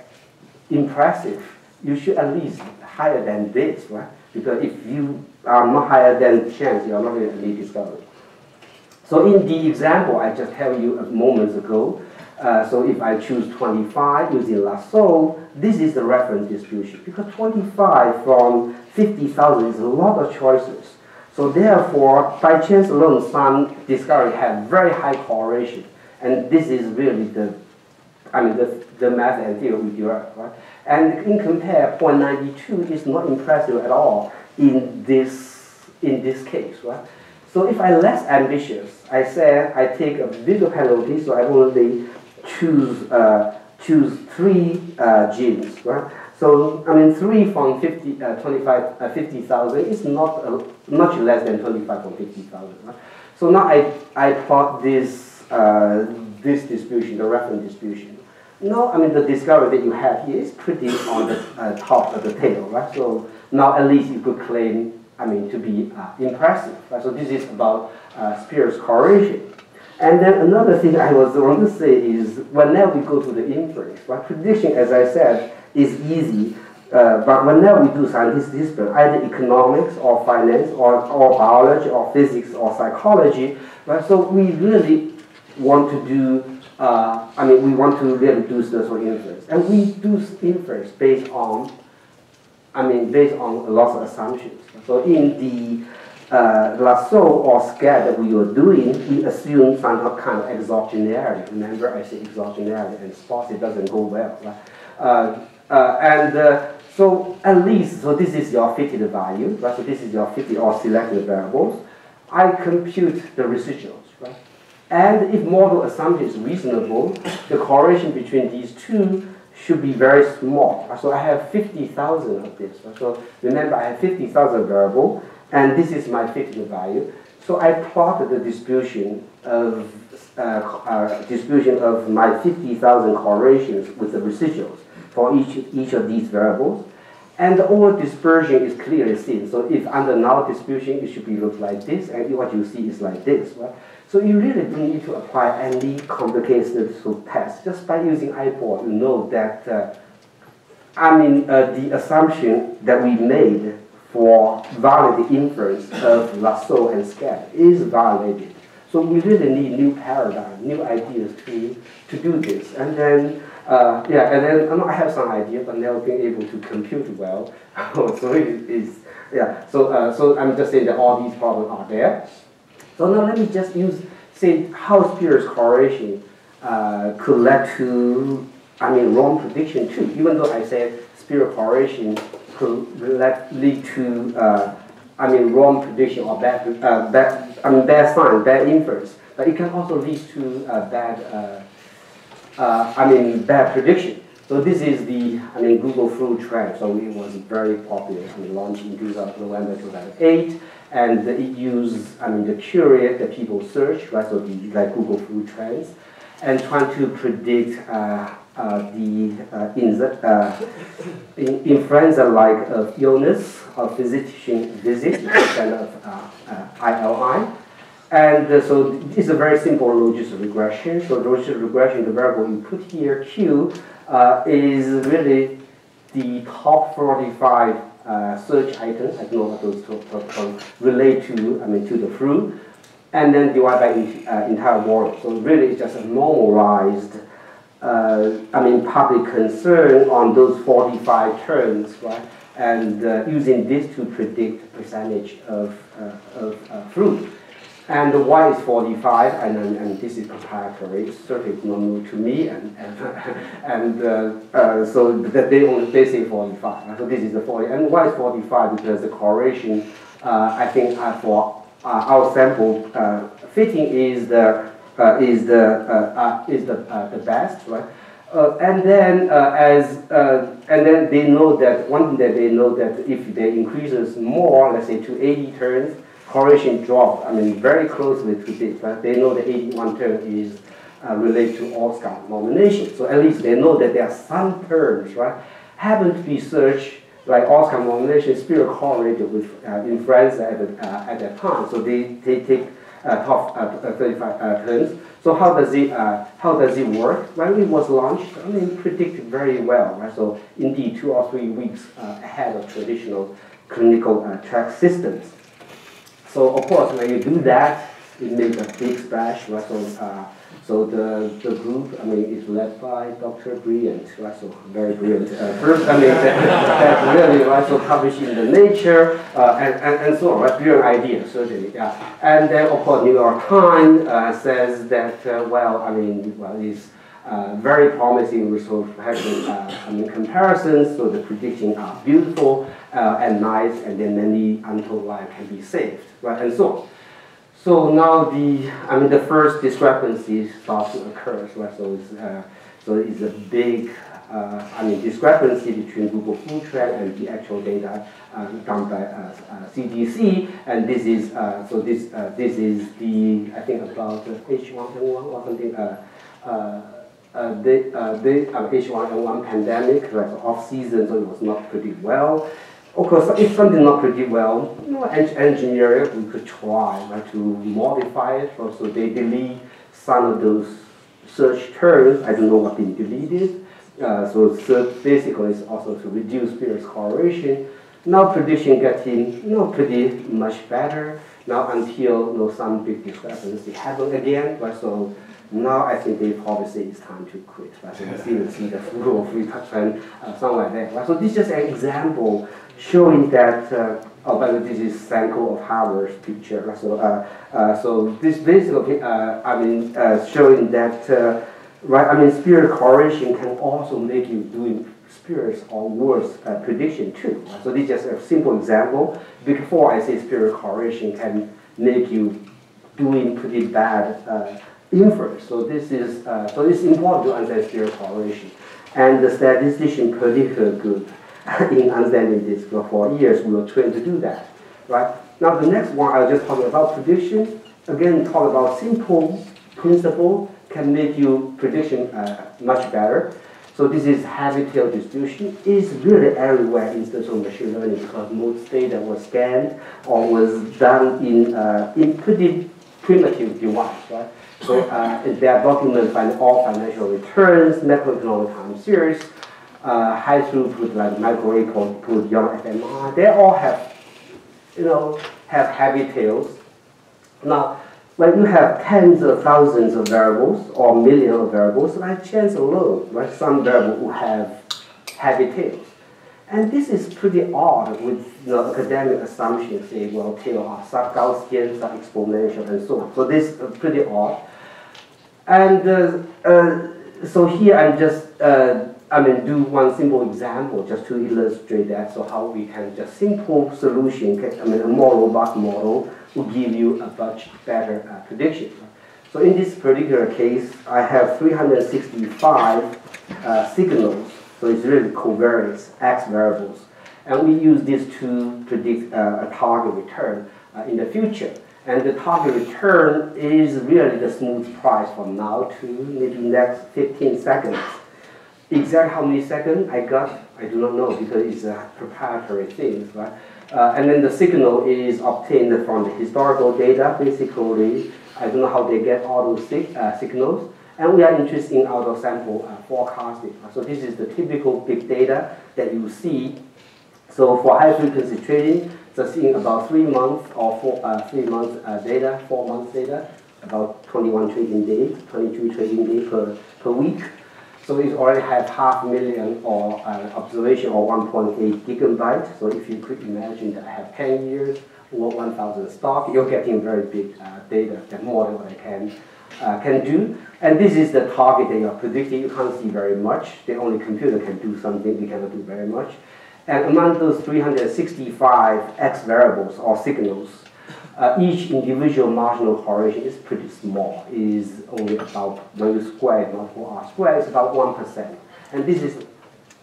impressive, you should at least higher than this, right? Because if you are not higher than chance, you are not going to be discovered. So in the example I just tell you a moments ago, uh, so if I choose 25 using lasso, this is the reference distribution. Because 25 from 50,000 is a lot of choices. So therefore, by chance alone, some discovery have very high correlation. And this is really the, I mean, the, the math and theory we derive, right? And in compare, 0.92 is not impressive at all in this, in this case, right? So if I'm less ambitious, I say I take a bigger penalty, so I only choose uh, choose three uh, genes, right? So I mean, three from 50, uh, 25, uh, 50,000 is not much less than 25 from 50,000. Right? So now I, I plot this, uh, this distribution, the reference distribution. Now, I mean, the discovery that you have here is pretty on the uh, top of the tail, right? So now at least you could claim, I mean, to be uh, impressive, right? So this is about spurious correlation. And then another thing I was going to say is whenever we go to the inference, right, prediction, as I said, is easy. Uh, but whenever we do scientific discipline, either economics or finance or, or biology or physics or psychology, right? So we really want to do, uh, I mean, we want to really do social inference. And we do inference based on, I mean, based on lots of assumptions. So in the uh, lasso or SCAD that we were doing, we assume some kind of exogeneity. Remember, I say exogeneity, and sparsity doesn't go well. Right? Uh, uh, and uh, so at least, so this is your fitted value, right? So this is your fitted or selected variables. I compute the residuals, right? And if model assumption is reasonable, the correlation between these two should be very small. So I have 50,000 of this. So remember, I have 50,000 variable and this is my fitting value. So I plotted the distribution of uh, uh, distribution of my 50,000 correlations with the residuals for each, each of these variables. And the overall dispersion is clearly seen. So if under null distribution, it should be look like this, and what you see is like this. Right? So you really don't need to apply any complicated test. Just by using eyeball, you know that, uh, I mean, uh, the assumption that we made for valid inference of lasso and SCAD is validated. So we really need new paradigm, new ideas to, to do this. And then, uh, yeah, and then I have some idea, but never been able to compute well. so it is, yeah, so, uh, so I'm just saying that all these problems are there. So now let me just use, say, how spurious correlation uh, could lead to, I mean, wrong prediction too, even though I said spurious correlation could lead to, uh, I mean, wrong prediction or bad, uh, bad, I mean, bad sign, bad inference. But it can also lead to uh, bad, uh, uh, I mean, bad prediction. So this is the, I mean, Google Flu trend. So it was very popular. I mean, launched in November 2008, and it uses, I mean, the query that people search, right? So like Google Flu trends, and trying to predict uh, uh, the uh, in uh, in influenza-like illness or physician visit kind of ILI. And uh, so it's a very simple logistic regression. So logistic regression, the variable you put here, Q, uh, is really the top 45 uh, search items. I don't know what those to, relate to, I mean, to the fruit, And then divide by entire world. So really it's just a normalized uh, I mean, public concern on those 45 terms, right? And uh, using this to predict percentage of, uh, of uh, fruit. And the y is 45, and, and, and this is proprietary, certainly not new to me, and, and, and uh, uh, so that they only they say 45. So this is the 40, and y is 45 because the correlation, I think, for uh, our sample uh, fitting is the uh, is the uh, is the the best, right? and then as and then they know that one thing that they know that if they increases more, let's say to 80 turns, correlation drop. I mean very closely to this. Right? They know the 81 turn is uh, related to Oscar nomination. So at least they know that there are some terms, right, happen to be searched like Oscar nomination still correlated with uh, influenza at, the, uh, at that time. So they, they take uh, top uh, 35 uh, turns. So how does it uh, how does it work? When it was launched, I mean, predicted very well. Right? So indeed, two or three weeks ahead of traditional clinical track systems. So of course, when you do that, it makes a big splash. Right? So so the, the group, I mean, is led by Dr. Brilliant, right? So very brilliant uh, person. I mean, that, that really, right? So published in the Nature uh, and, and, and so on, right? Brilliant idea, certainly, yeah. And then, of course, New York Times uh, says that, uh, well, I mean, well, it's uh, very promising results having, uh, I mean, comparisons. So the predictions are beautiful and nice, and then many untold lives can be saved, right? And so. So now the, I mean, the first discrepancy starts to occur, right? So it's, uh, so it's a big, uh, I mean, discrepancy between Google Flu Track and the actual data uh, done by CDC. Uh, uh, and this is, uh, so this, this is the, I think about H1N1 or something, uh, the, uh, the uh, H1N1 pandemic, right, off season, so it was not pretty well. Of course, if something not pretty well, you know, engineering, we could try right, to modify it. So they delete some of those search terms. I don't know what been deleted. Uh, so, basically, it's also to reduce spurious correlation. Now prediction getting you know pretty much better. Now until you know some big discrepancy happen again. Right? So now I think they probably say it's time to quit. Right? See, the rule of and uh, something like that. Right? So this is just an example showing that, uh, oh, but this is Sanko of Harvard's picture. So, uh, uh, so this basically, uh, I mean, uh, showing that, uh, right, I mean, spurious correlation can also make you doing Spear's or worse prediction too. So this is just a simple example. Before I say spurious correlation can make you doing pretty bad inference. So this is, so it's important to understand spurious correlation. And the statistician particularly good in understanding this. For years, we were trained to do that, right? Now, the next one, I'll just talk about prediction. Again, talk about simple principle can make you prediction uh, much better. So this is heavy tail distribution. It's really everywhere in of machine learning because most data was scanned or was done in, uh, in pretty primitive device, right? So uh, there are documents by all financial returns, macroeconomic time series, uh, high throughput like micro put young FMR, they all have, you know, have heavy tails. Now, when you have tens of thousands of variables or millions of variables, like chance alone, right, some variable will have heavy tails. And this is pretty odd with you know, academic assumptions, say, well, tail are sub-Gaussian, sub-exponential, and so on. So this is pretty odd. And uh, uh, so here I'm just uh, I mean, do one simple example just to illustrate that. So how we can just simple solution, I mean, a more robust model will give you a much better uh, prediction. So in this particular case, I have 365 uh, signals. So it's really covariance, X variables. And we use this to predict uh, a target return uh, in the future. And the target return is really the smooth price from now to maybe next 15 seconds. Exact how many seconds I got, I do not know because it's a proprietary thing, right? Uh, and then the signal is obtained from the historical data. Basically, I don't know how they get all those uh, signals. And we are interested in out of sample uh, forecasting. So this is the typical big data that you see. So for high frequency trading, just in about three months or four, uh, three months uh, data, four months data, about 21 trading days, 22 trading days per, per week. So it already have half million or uh, observation or 1.8 gigabyte. So if you could imagine that I have 10 years or 1,000 stock, you're getting very big uh, data, that more than what I can, uh, can do. And this is the target that you're predicting. You can't see very much. The only computer can do something, we cannot do very much. And among those 365 X variables or signals, uh, each individual marginal correlation is pretty small. It is only about, you square multiple R squared, it's about 1%. And this is,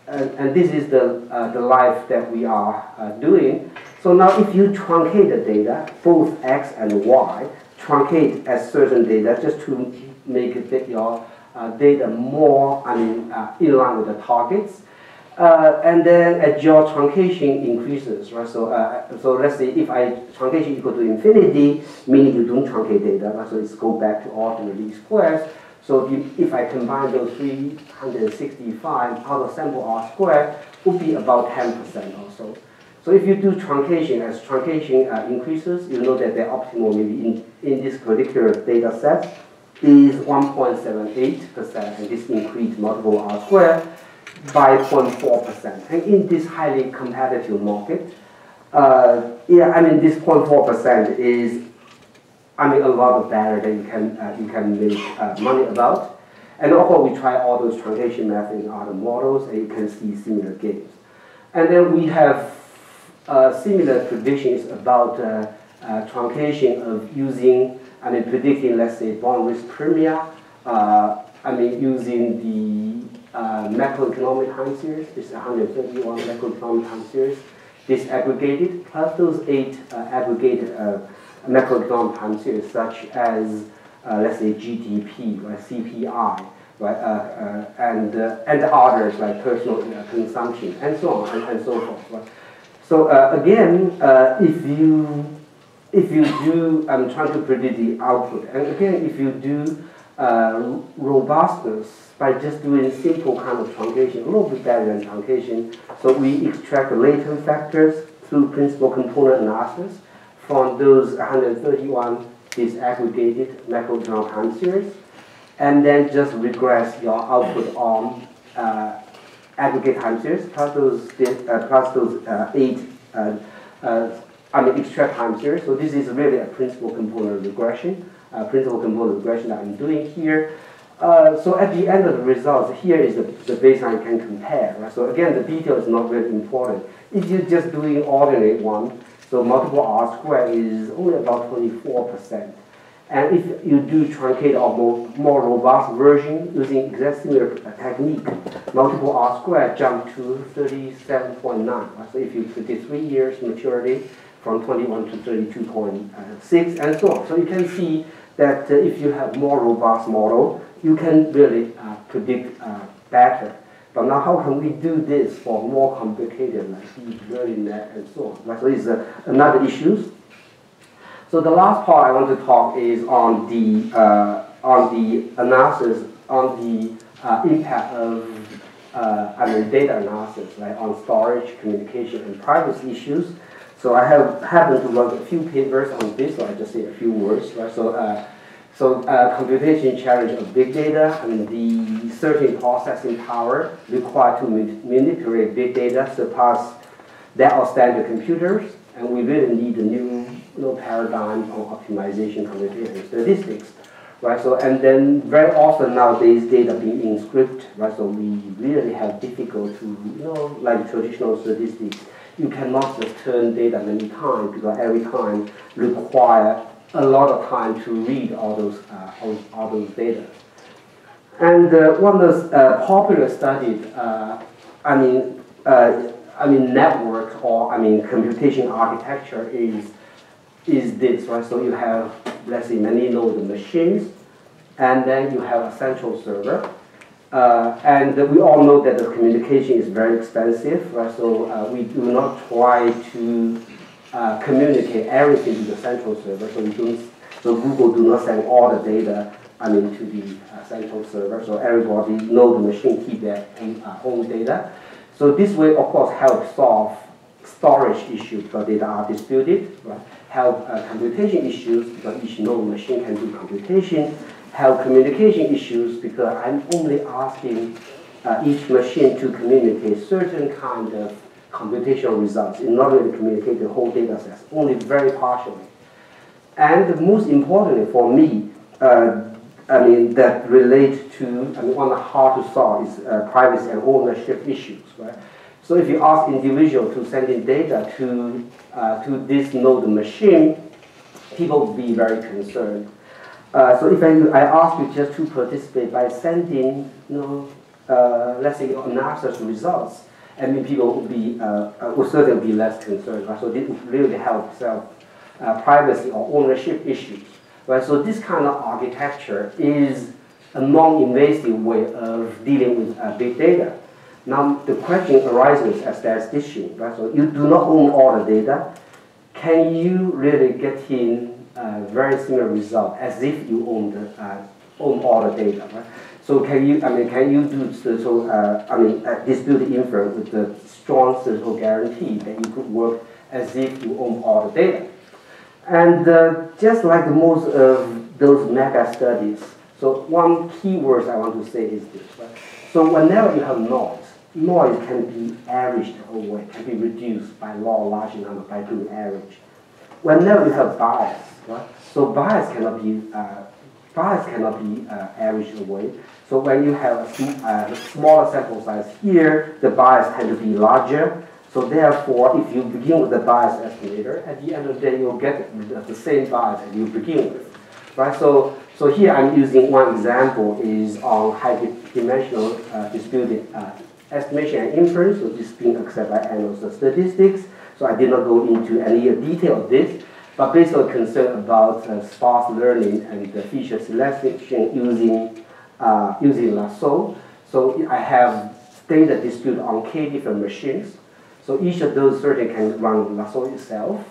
uh, and this is the, uh, the life that we are uh, doing. So now if you truncate the data, both X and Y, truncate as certain data just to make it your uh, data more, I mean, uh, in line with the targets, uh, and then as your truncation increases, right? So, uh, so let's say if I truncation equal to infinity, meaning you don't truncate data, right? So it's go back to ordinary least squares. So if, if I combine those 365 out of sample R squared, would be about 10% or so. So if you do truncation, as truncation uh, increases, you know that the optimal maybe in, in this particular data set is 1.78%, and this increased multiple R squared by 0.4%. And in this highly competitive market, uh, yeah, I mean, this 0.4% is, I mean, a lot better than you can, uh, you can make uh, money about. And also, we try all those truncation methods in other models, and you can see similar gains. And then we have uh, similar predictions about uh, uh, truncation of using, I mean, predicting, let's say, bond risk premia, I mean, using the uh, macroeconomic time series. This is 131 macroeconomic time series disaggregated, plus those eight uh, aggregated uh, macroeconomic time series, such as, uh, let's say, GDP, right, CPI, right, uh, uh, and, uh, and others like personal consumption, and so on, and, and so forth. Right? So again, if you if you do, I'm trying to predict the output, and again, if you do robustness by just doing simple kind of truncation, a little bit better than truncation. So we extract the latent factors through principal component analysis from those 131 disaggregated macroeconomic time series, and then just regress your output on uh, aggregate time series plus those uh, plus those uh, eight uh, uh, I mean extract time series. So this is really a principal component regression, uh, principal component regression that I'm doing here. Uh, so at the end of the results, here is the, the baseline can compare. Right? So again, the detail is not very important. If you're just doing ordinary one, so multiple R squared is only about 24%. And if you do truncate or more, more robust version using exact similar technique, multiple R squared jump to 37.9. Right? So if you predict three years maturity from 21 to 32.6 and so on. So you can see that uh, if you have more robust model, you can really uh, predict uh, better. But now how can we do this for more complicated like deep learning and so on? Right? So it's another issue. So the last part I want to talk is on the uh, on the analysis on the uh, impact of uh, I mean data analysis right on storage, communication, and privacy issues. So I have happened to write a few papers on this, so I just say a few words. Right? So so uh, computation challenge of big data, I mean the certain processing power required to manipulate big data surpass that of standard computers, and we really need a new paradigm on optimization computation statistics. Right, so and then very often nowadays data being in script, right? So we really have difficult to, you know, like traditional statistics, you cannot just turn data many times because every time require a lot of time to read all those, uh, all, all, those data. And uh, one of the uh, popular studies, uh, I mean, uh, I mean network or I mean computation architecture is is this, right? So you have, let's say, many node machines, and then you have a central server. Uh, and we all know that the communication is very expensive, right? So uh, we do not try to uh, communicate everything to the central server. So, do, so Google do not send all the data I mean, to the uh, central server. So everybody know the machine keep their own, uh, data. So this way, of course, help solve storage issues because data are disputed. Right? Help uh, computation issues because each node machine can do computation. Help communication issues because I'm only asking uh, each machine to communicate certain kind of computational results in order to communicate the whole data set, only very partially. And most importantly for me, uh, I mean, that relate to, I mean, one hard to solve is uh, privacy and ownership issues, right? So if you ask individual to send in data to, uh, to this node machine, people will be very concerned. Uh, so if I, I ask you just to participate by sending, you know, uh, let's say analysis results, I mean people would be, uh, uh would certainly be less concerned. Right? So this really help self uh, privacy or ownership issues. Right? So this kind of architecture is a non-invasive way of dealing with uh, big data. Now the question arises as there's issue, right? So you do not own all the data. Can you really get in a very similar result as if you own the uh, own all the data, right? So can you, I mean, can you do so? Uh, I mean, uh, distributed inference with the strong statistical guarantee that you could work as if you own all the data? And uh, just like most of those mega studies, so one key word I want to say is this. Right? So whenever you have noise, noise can be averaged away, can be reduced by law large number by doing average. Whenever you have bias, right? So bias cannot be uh, bias cannot be uh, averaged away. So when you have a, uh, smaller sample size here, the bias tend to be larger. So therefore, if you begin with the bias estimator, at the end of the day, you'll get the same bias that you begin with, right? So, so here I'm using one example is on high dimensional uh, distributed uh, estimation and inference, so this is being accepted by Annals of Statistics. So I did not go into any detail of this, but basically concern about uh, sparse learning and the feature selection using, uh, using lasso. So I have data dispute on k different machines. So each of those certainly can run Lasso itself.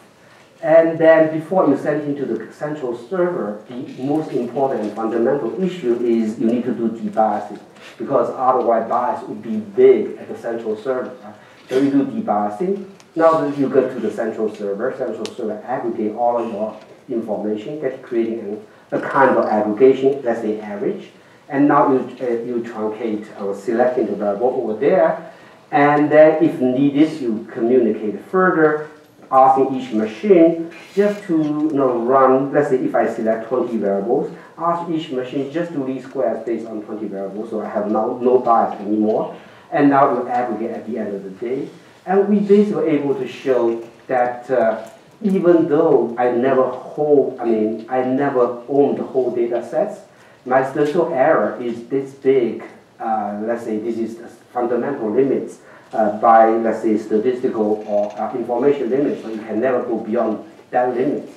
And then before you send it into the central server, the most important and fundamental issue is you need to do debiasing because otherwise bias would be big at the central server. So you do debiasing. Now that you go to the central server, central server aggregate all of your information, get creating a, a kind of aggregation, let's say average. And now you, uh, you truncate or selecting the variable over there and then if needed, you communicate further, asking each machine just to you know, run, let's say if I select 20 variables, ask each machine just to least squares based on 20 variables, so I have no, no bias anymore. And now you aggregate at the end of the day. And we basically were able to show that uh, even though I never hold, I mean, I never own the whole data sets, my statistical error is this big uh, let's say this is the fundamental limits uh, by, let's say, statistical or uh, information limits, so you can never go beyond that limit.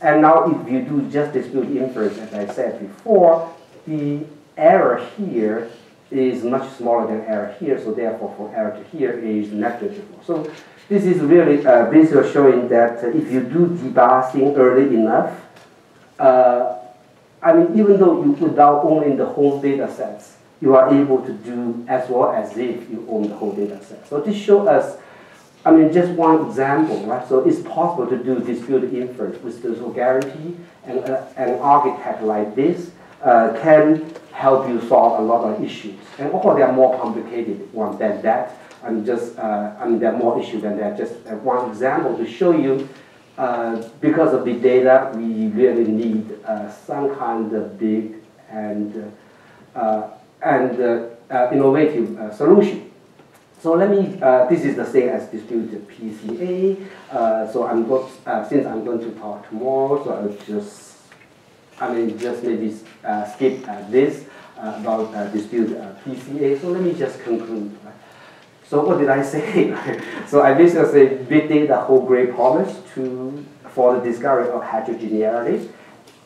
And now if you do just distributed inference, as I said before, the error here is much smaller than error here, so therefore for error to here is negligible. So this is really uh, basically showing that if you do debiasing early enough, uh, I mean, even though you without owning the whole data sets, you are able to do as well as if you own the whole data set. So this shows us, I mean, just one example, right? So it's possible to do distributed inference with the guarantee, and uh, an architect like this uh, can help you solve a lot of issues. And of course, there are more complicated ones than that. I'm just, uh, I mean, there are more issues than that. Just uh, one example to show you, uh, because of big data, we really need uh, some kind of big and and uh, uh, innovative uh, solution. So let me, this is the same as distributed PCA. so I'm going, since I'm going to talk tomorrow, so I'll just, I mean, just maybe uh, skip uh, this uh, about distributed PCA. So let me just conclude. So what did I say? so I basically say big data hold great promise to for the discovery of heterogeneity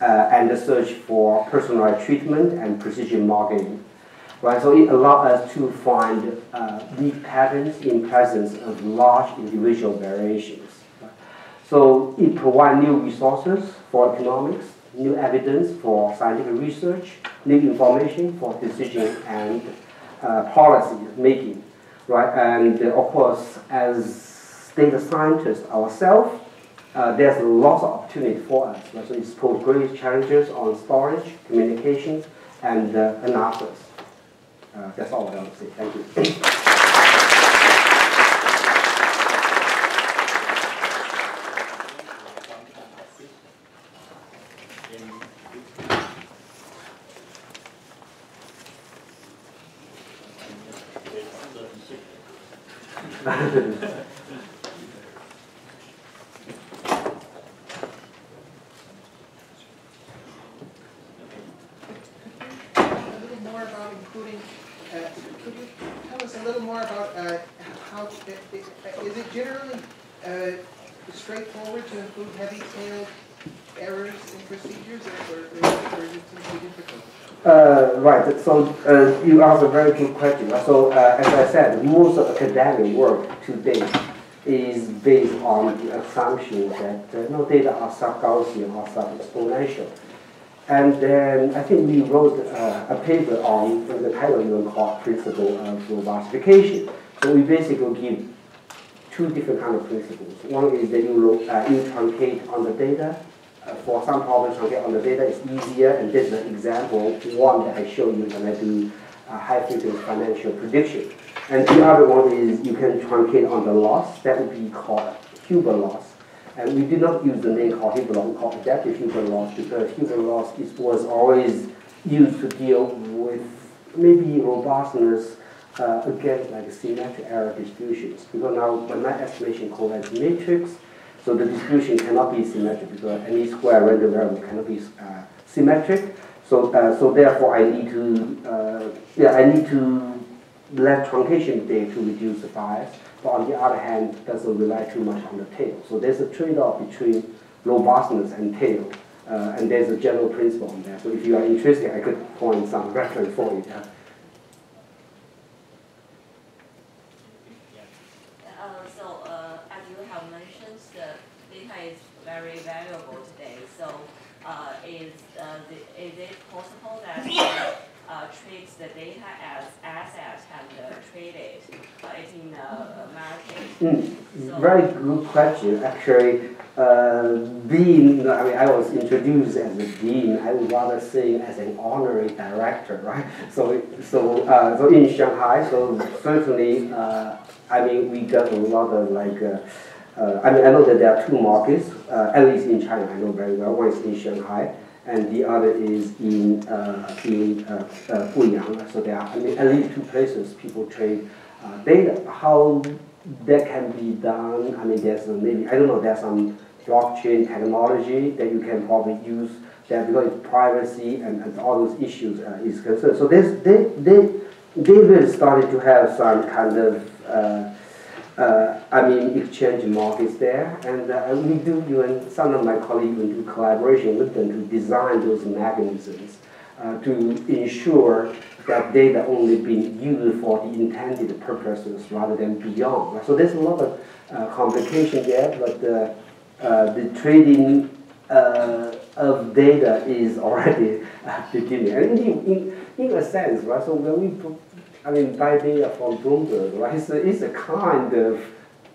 uh, and the search for personalized treatment and precision marketing. Right, so it allows us to find uh, weak patterns in presence of large individual variations. So it provides new resources for economics, new evidence for scientific research, new information for decision and uh, policy making. Right, and uh, of course, as data scientists ourselves, uh, there's lots of opportunity for us. Right? So it's posed great challenges on storage, communications, and uh, analysis. Uh, that's all I want to say. Thank you. Uh, you asked a very good question. So uh, as I said, most of academic work today is based on the assumption that uh, no data are sub-Gaussian or sub-exponential. And then I think we wrote uh, a paper on the title even called Principle of Robustification. So we basically give two different kind of principles. One is that you, uh, you truncate on the data. Uh, for some problems, truncate on the data is easier, and this is an example, one that I show you when I do uh, high frequency financial prediction. And the other one is you can truncate on the loss, that would be called Huber loss. And we did not use the name called Huber loss, we call adaptive Huber loss because Huber loss is, was always used to deal with maybe robustness uh, against like symmetric error distributions. Because now when my estimation correlates matrix, so the distribution cannot be symmetric because any square random variable cannot be uh, symmetric. So, uh, so therefore I need to, uh, yeah, I need to let truncation data to reduce the bias, but on the other hand, doesn't rely too much on the tail. So there's a trade-off between robustness and tail, uh, and there's a general principle on that. So if you are interested, I could point some reference for you. Yeah. Uh, so, uh, as you have mentioned, the data is very valuable today. So, uh, is, uh, the, is it possible that uh, uh, treat the data as assets and uh, trade it uh, it in the market? Mm, So- very good question. Actually, uh, being, I mean, I was introduced as a dean. I would rather say as an honorary director, right? So, so, uh, so in Shanghai, so certainly, uh, I mean, we got a lot of like. Uh, uh, I mean, I know that there are two markets, uh, at least in China. I know very well. One is in Shanghai, and the other is in in Guiyang. So there are, I mean, at least two places people trade data. How that can be done? I mean, there's maybe I don't know. There's some blockchain technology that you can probably use that because it's privacy and, and all those issues uh, is concerned. So there's, they they they really started to have some kind of uh, uh, I mean, exchange markets there, and uh, we do even some of my colleagues do collaboration with them to design those mechanisms uh, to ensure that data only being used for the intended purposes rather than beyond. So there's a lot of uh, complication there, but uh, uh, the trading uh, of data is already beginning. And in, in, in a sense, right, so when we I mean, buy data from Bloomberg, right? It's a, kind of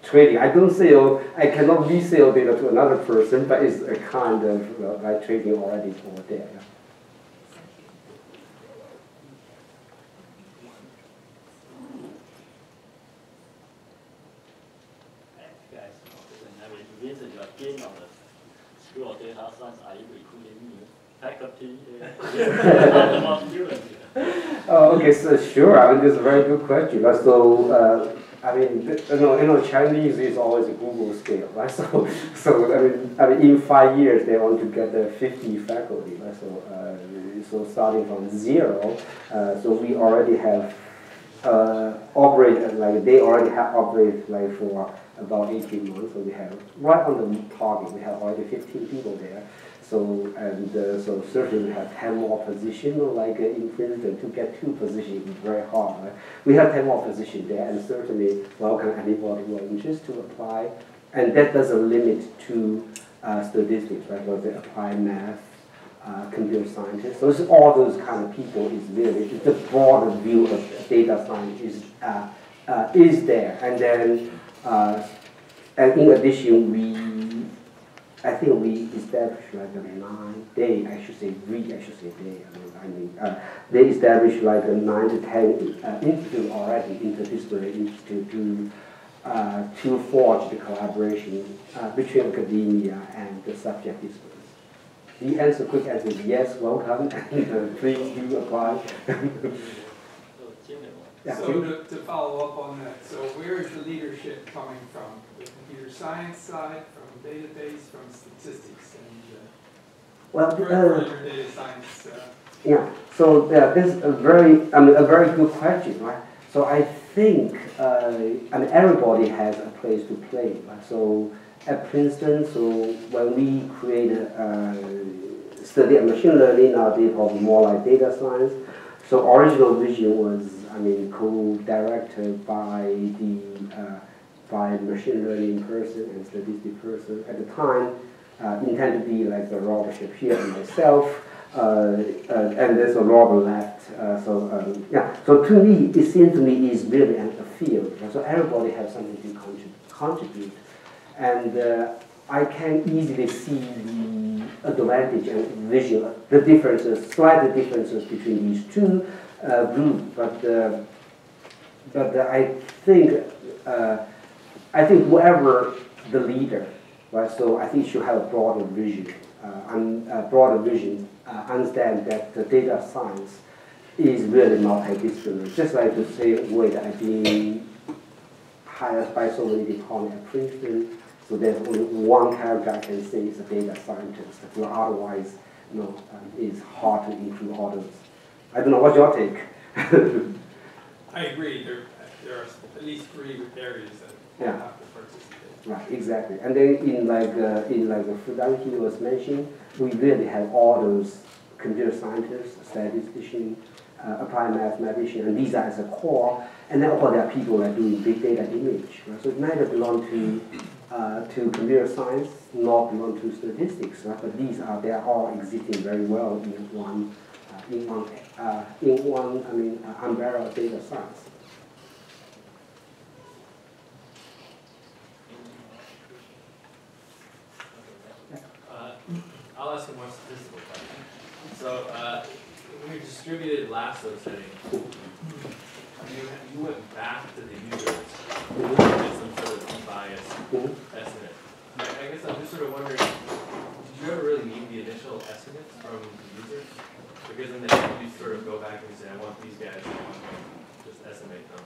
trading. I don't sell, I cannot resell data to another person, but it's a kind of uh, trading already over there. yeah. Guys, when I visit your dean of the School of Data Science, are you recruiting new faculty? uh, about students? Oh, okay, so sure. I mean, this is a very good question. So, uh, I mean, you know, you know, Chinese is always a Google scale, right? So, so I mean, I mean, in five years they want to get uh, 50 faculty, right? So, uh, so starting from zero, uh, so we already have uh, operated like they already have operated like for about 18 months. So we have right on the target. We have already 15 people there. So and uh, so certainly we have 10 more positions. Like uh, in Princeton, to get two positions is very hard. Right? We have 10 more positions there, and certainly welcome anybody who are interested to apply. And that doesn't limit to uh, statistics, right? They apply math, uh, computer scientists. So it's all those kind of people is really it's the broader view of data science is uh, uh, is there, and then and in addition we I think we established like a nine day I should say we I should say they I mean, uh, they established like a nine to ten uh, institute already interdisciplinary institute to uh, to forge the collaboration uh, between academia and the subject disciplines. The answer, quick answer is yes, welcome, and uh, please do apply. So, Yeah, So to, to follow up on that, so where is the leadership coming from? The computer science side, database, from statistics, and Well, uh, for uh, data science? Uh, Yeah, so yeah, this is a very, I mean, a very good question, right? So I think, uh, I mean, everybody has a place to play. Right? So at Princeton, so when we created a study of machine learning, nowadays probably more like data science. So original vision was, I mean, co-directed by the uh, by machine learning person and statistic person at the time. Uh, intended to be like the Robert Schapire myself. Uh, uh, and there's a Robert left. Uh, so um, yeah. So to me, it seems to me is really a field. So everybody has something to contrib contribute, and uh, I can easily see the advantage and vision, the differences, slight differences between these two uh, groups. But uh, but I think I think whoever the leader, right? So I think should have a broader vision, uh, and a broader vision uh, understand that the data science is really multidisciplinary. Just like the same way that I've been hired by so many departments at Princeton, so there's only one character I can say is a data scientist. But otherwise, you know, um, it's hard to include others. I don't know, what's your take? I agree. There, there are at least three areas that yeah. have to participate. Right, exactly. And then in like uh, in like Fudanki was mentioned, we really have all those computer scientists, statisticians, uh, applied mathematicians, and these are as a core. And then all there are people that are doing big data image. Right? So it neither belong to uh, to computer science nor belong to statistics. Right? But these are they are all existing very well in one uh, in one uh, in one I mean uh, umbrella of data science. I'll ask a more statistical question. So, uh, when you distributed lasso setting, you, you went back to the users and did some sort of bias estimate. I, guess I'm just sort of wondering, did you ever really need the initial estimates from the users? Because in the you sort of go back and say, I want these guys, them, just estimate them.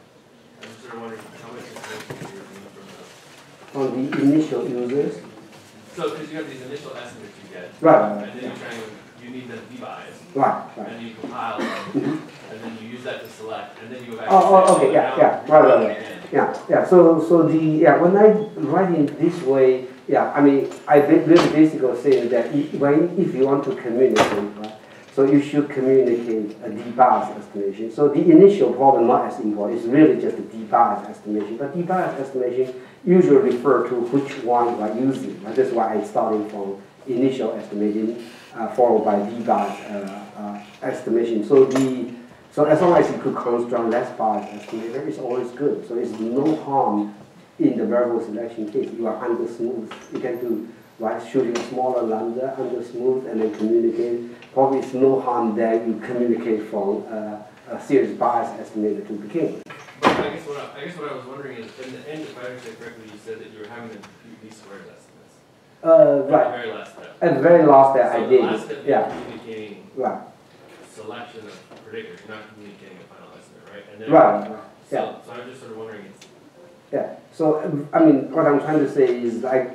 I'm just sort of wondering how much information you're from those. The initial users, so, because you have these initial estimates you get. Right. And then you try and, you need them debiased. right, right. And you compile them, mm-hmm. and then you use that to select, and then you go back. Oh, oh, okay, yeah, yeah, right, right, right. Yeah, yeah. So, so the yeah, when I write in this way, yeah, I mean, I really basically saying that if, when if you want to communicate, right, so you should communicate a debiased estimation. So the initial problem not as important. It's really just a debiased estimation. But debiased estimation usually refer to which one you are using. Right? That's why I started from initial estimation uh, followed by debiased uh, uh, estimation. So the so as long as you could construct less bias estimator, it's always good. So it's no harm in the variable selection case. You are under smooth. You can do right shooting smaller lambda under smooth and then communicate. Probably it's no harm that you communicate from uh, a series bias estimator to begin with. But I guess what I, I guess what I was wondering is, in the end, if I understand correctly, you said that you were having them compute these squared estimates. Uh, At the right. very last step. At the very last that So I the did. last step, yeah. communicating Right. selection of predictors, you're not communicating a final estimate, right? And then, Right. right. Yeah. So, so I'm just sort of wondering, it's, Yeah. So um, I mean, what I'm trying to say is, I,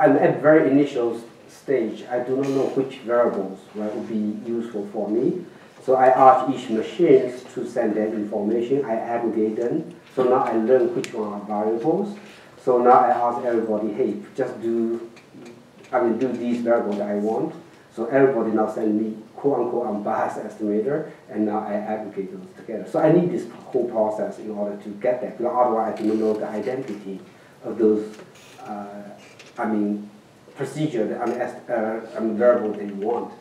I'm at very initial stage. I do not know which variables right, would be useful for me. So I ask each machine to send that information. I aggregate them. So now I learn which one are variables. So now I ask everybody, hey, just do, I mean, do these variables that I want. So everybody now send me quote unquote unbiased estimator, and now I aggregate those together. So I need this whole process in order to get that, otherwise I do not know the identity of those, uh, I mean, procedure, est- uh, mean, variable that you want.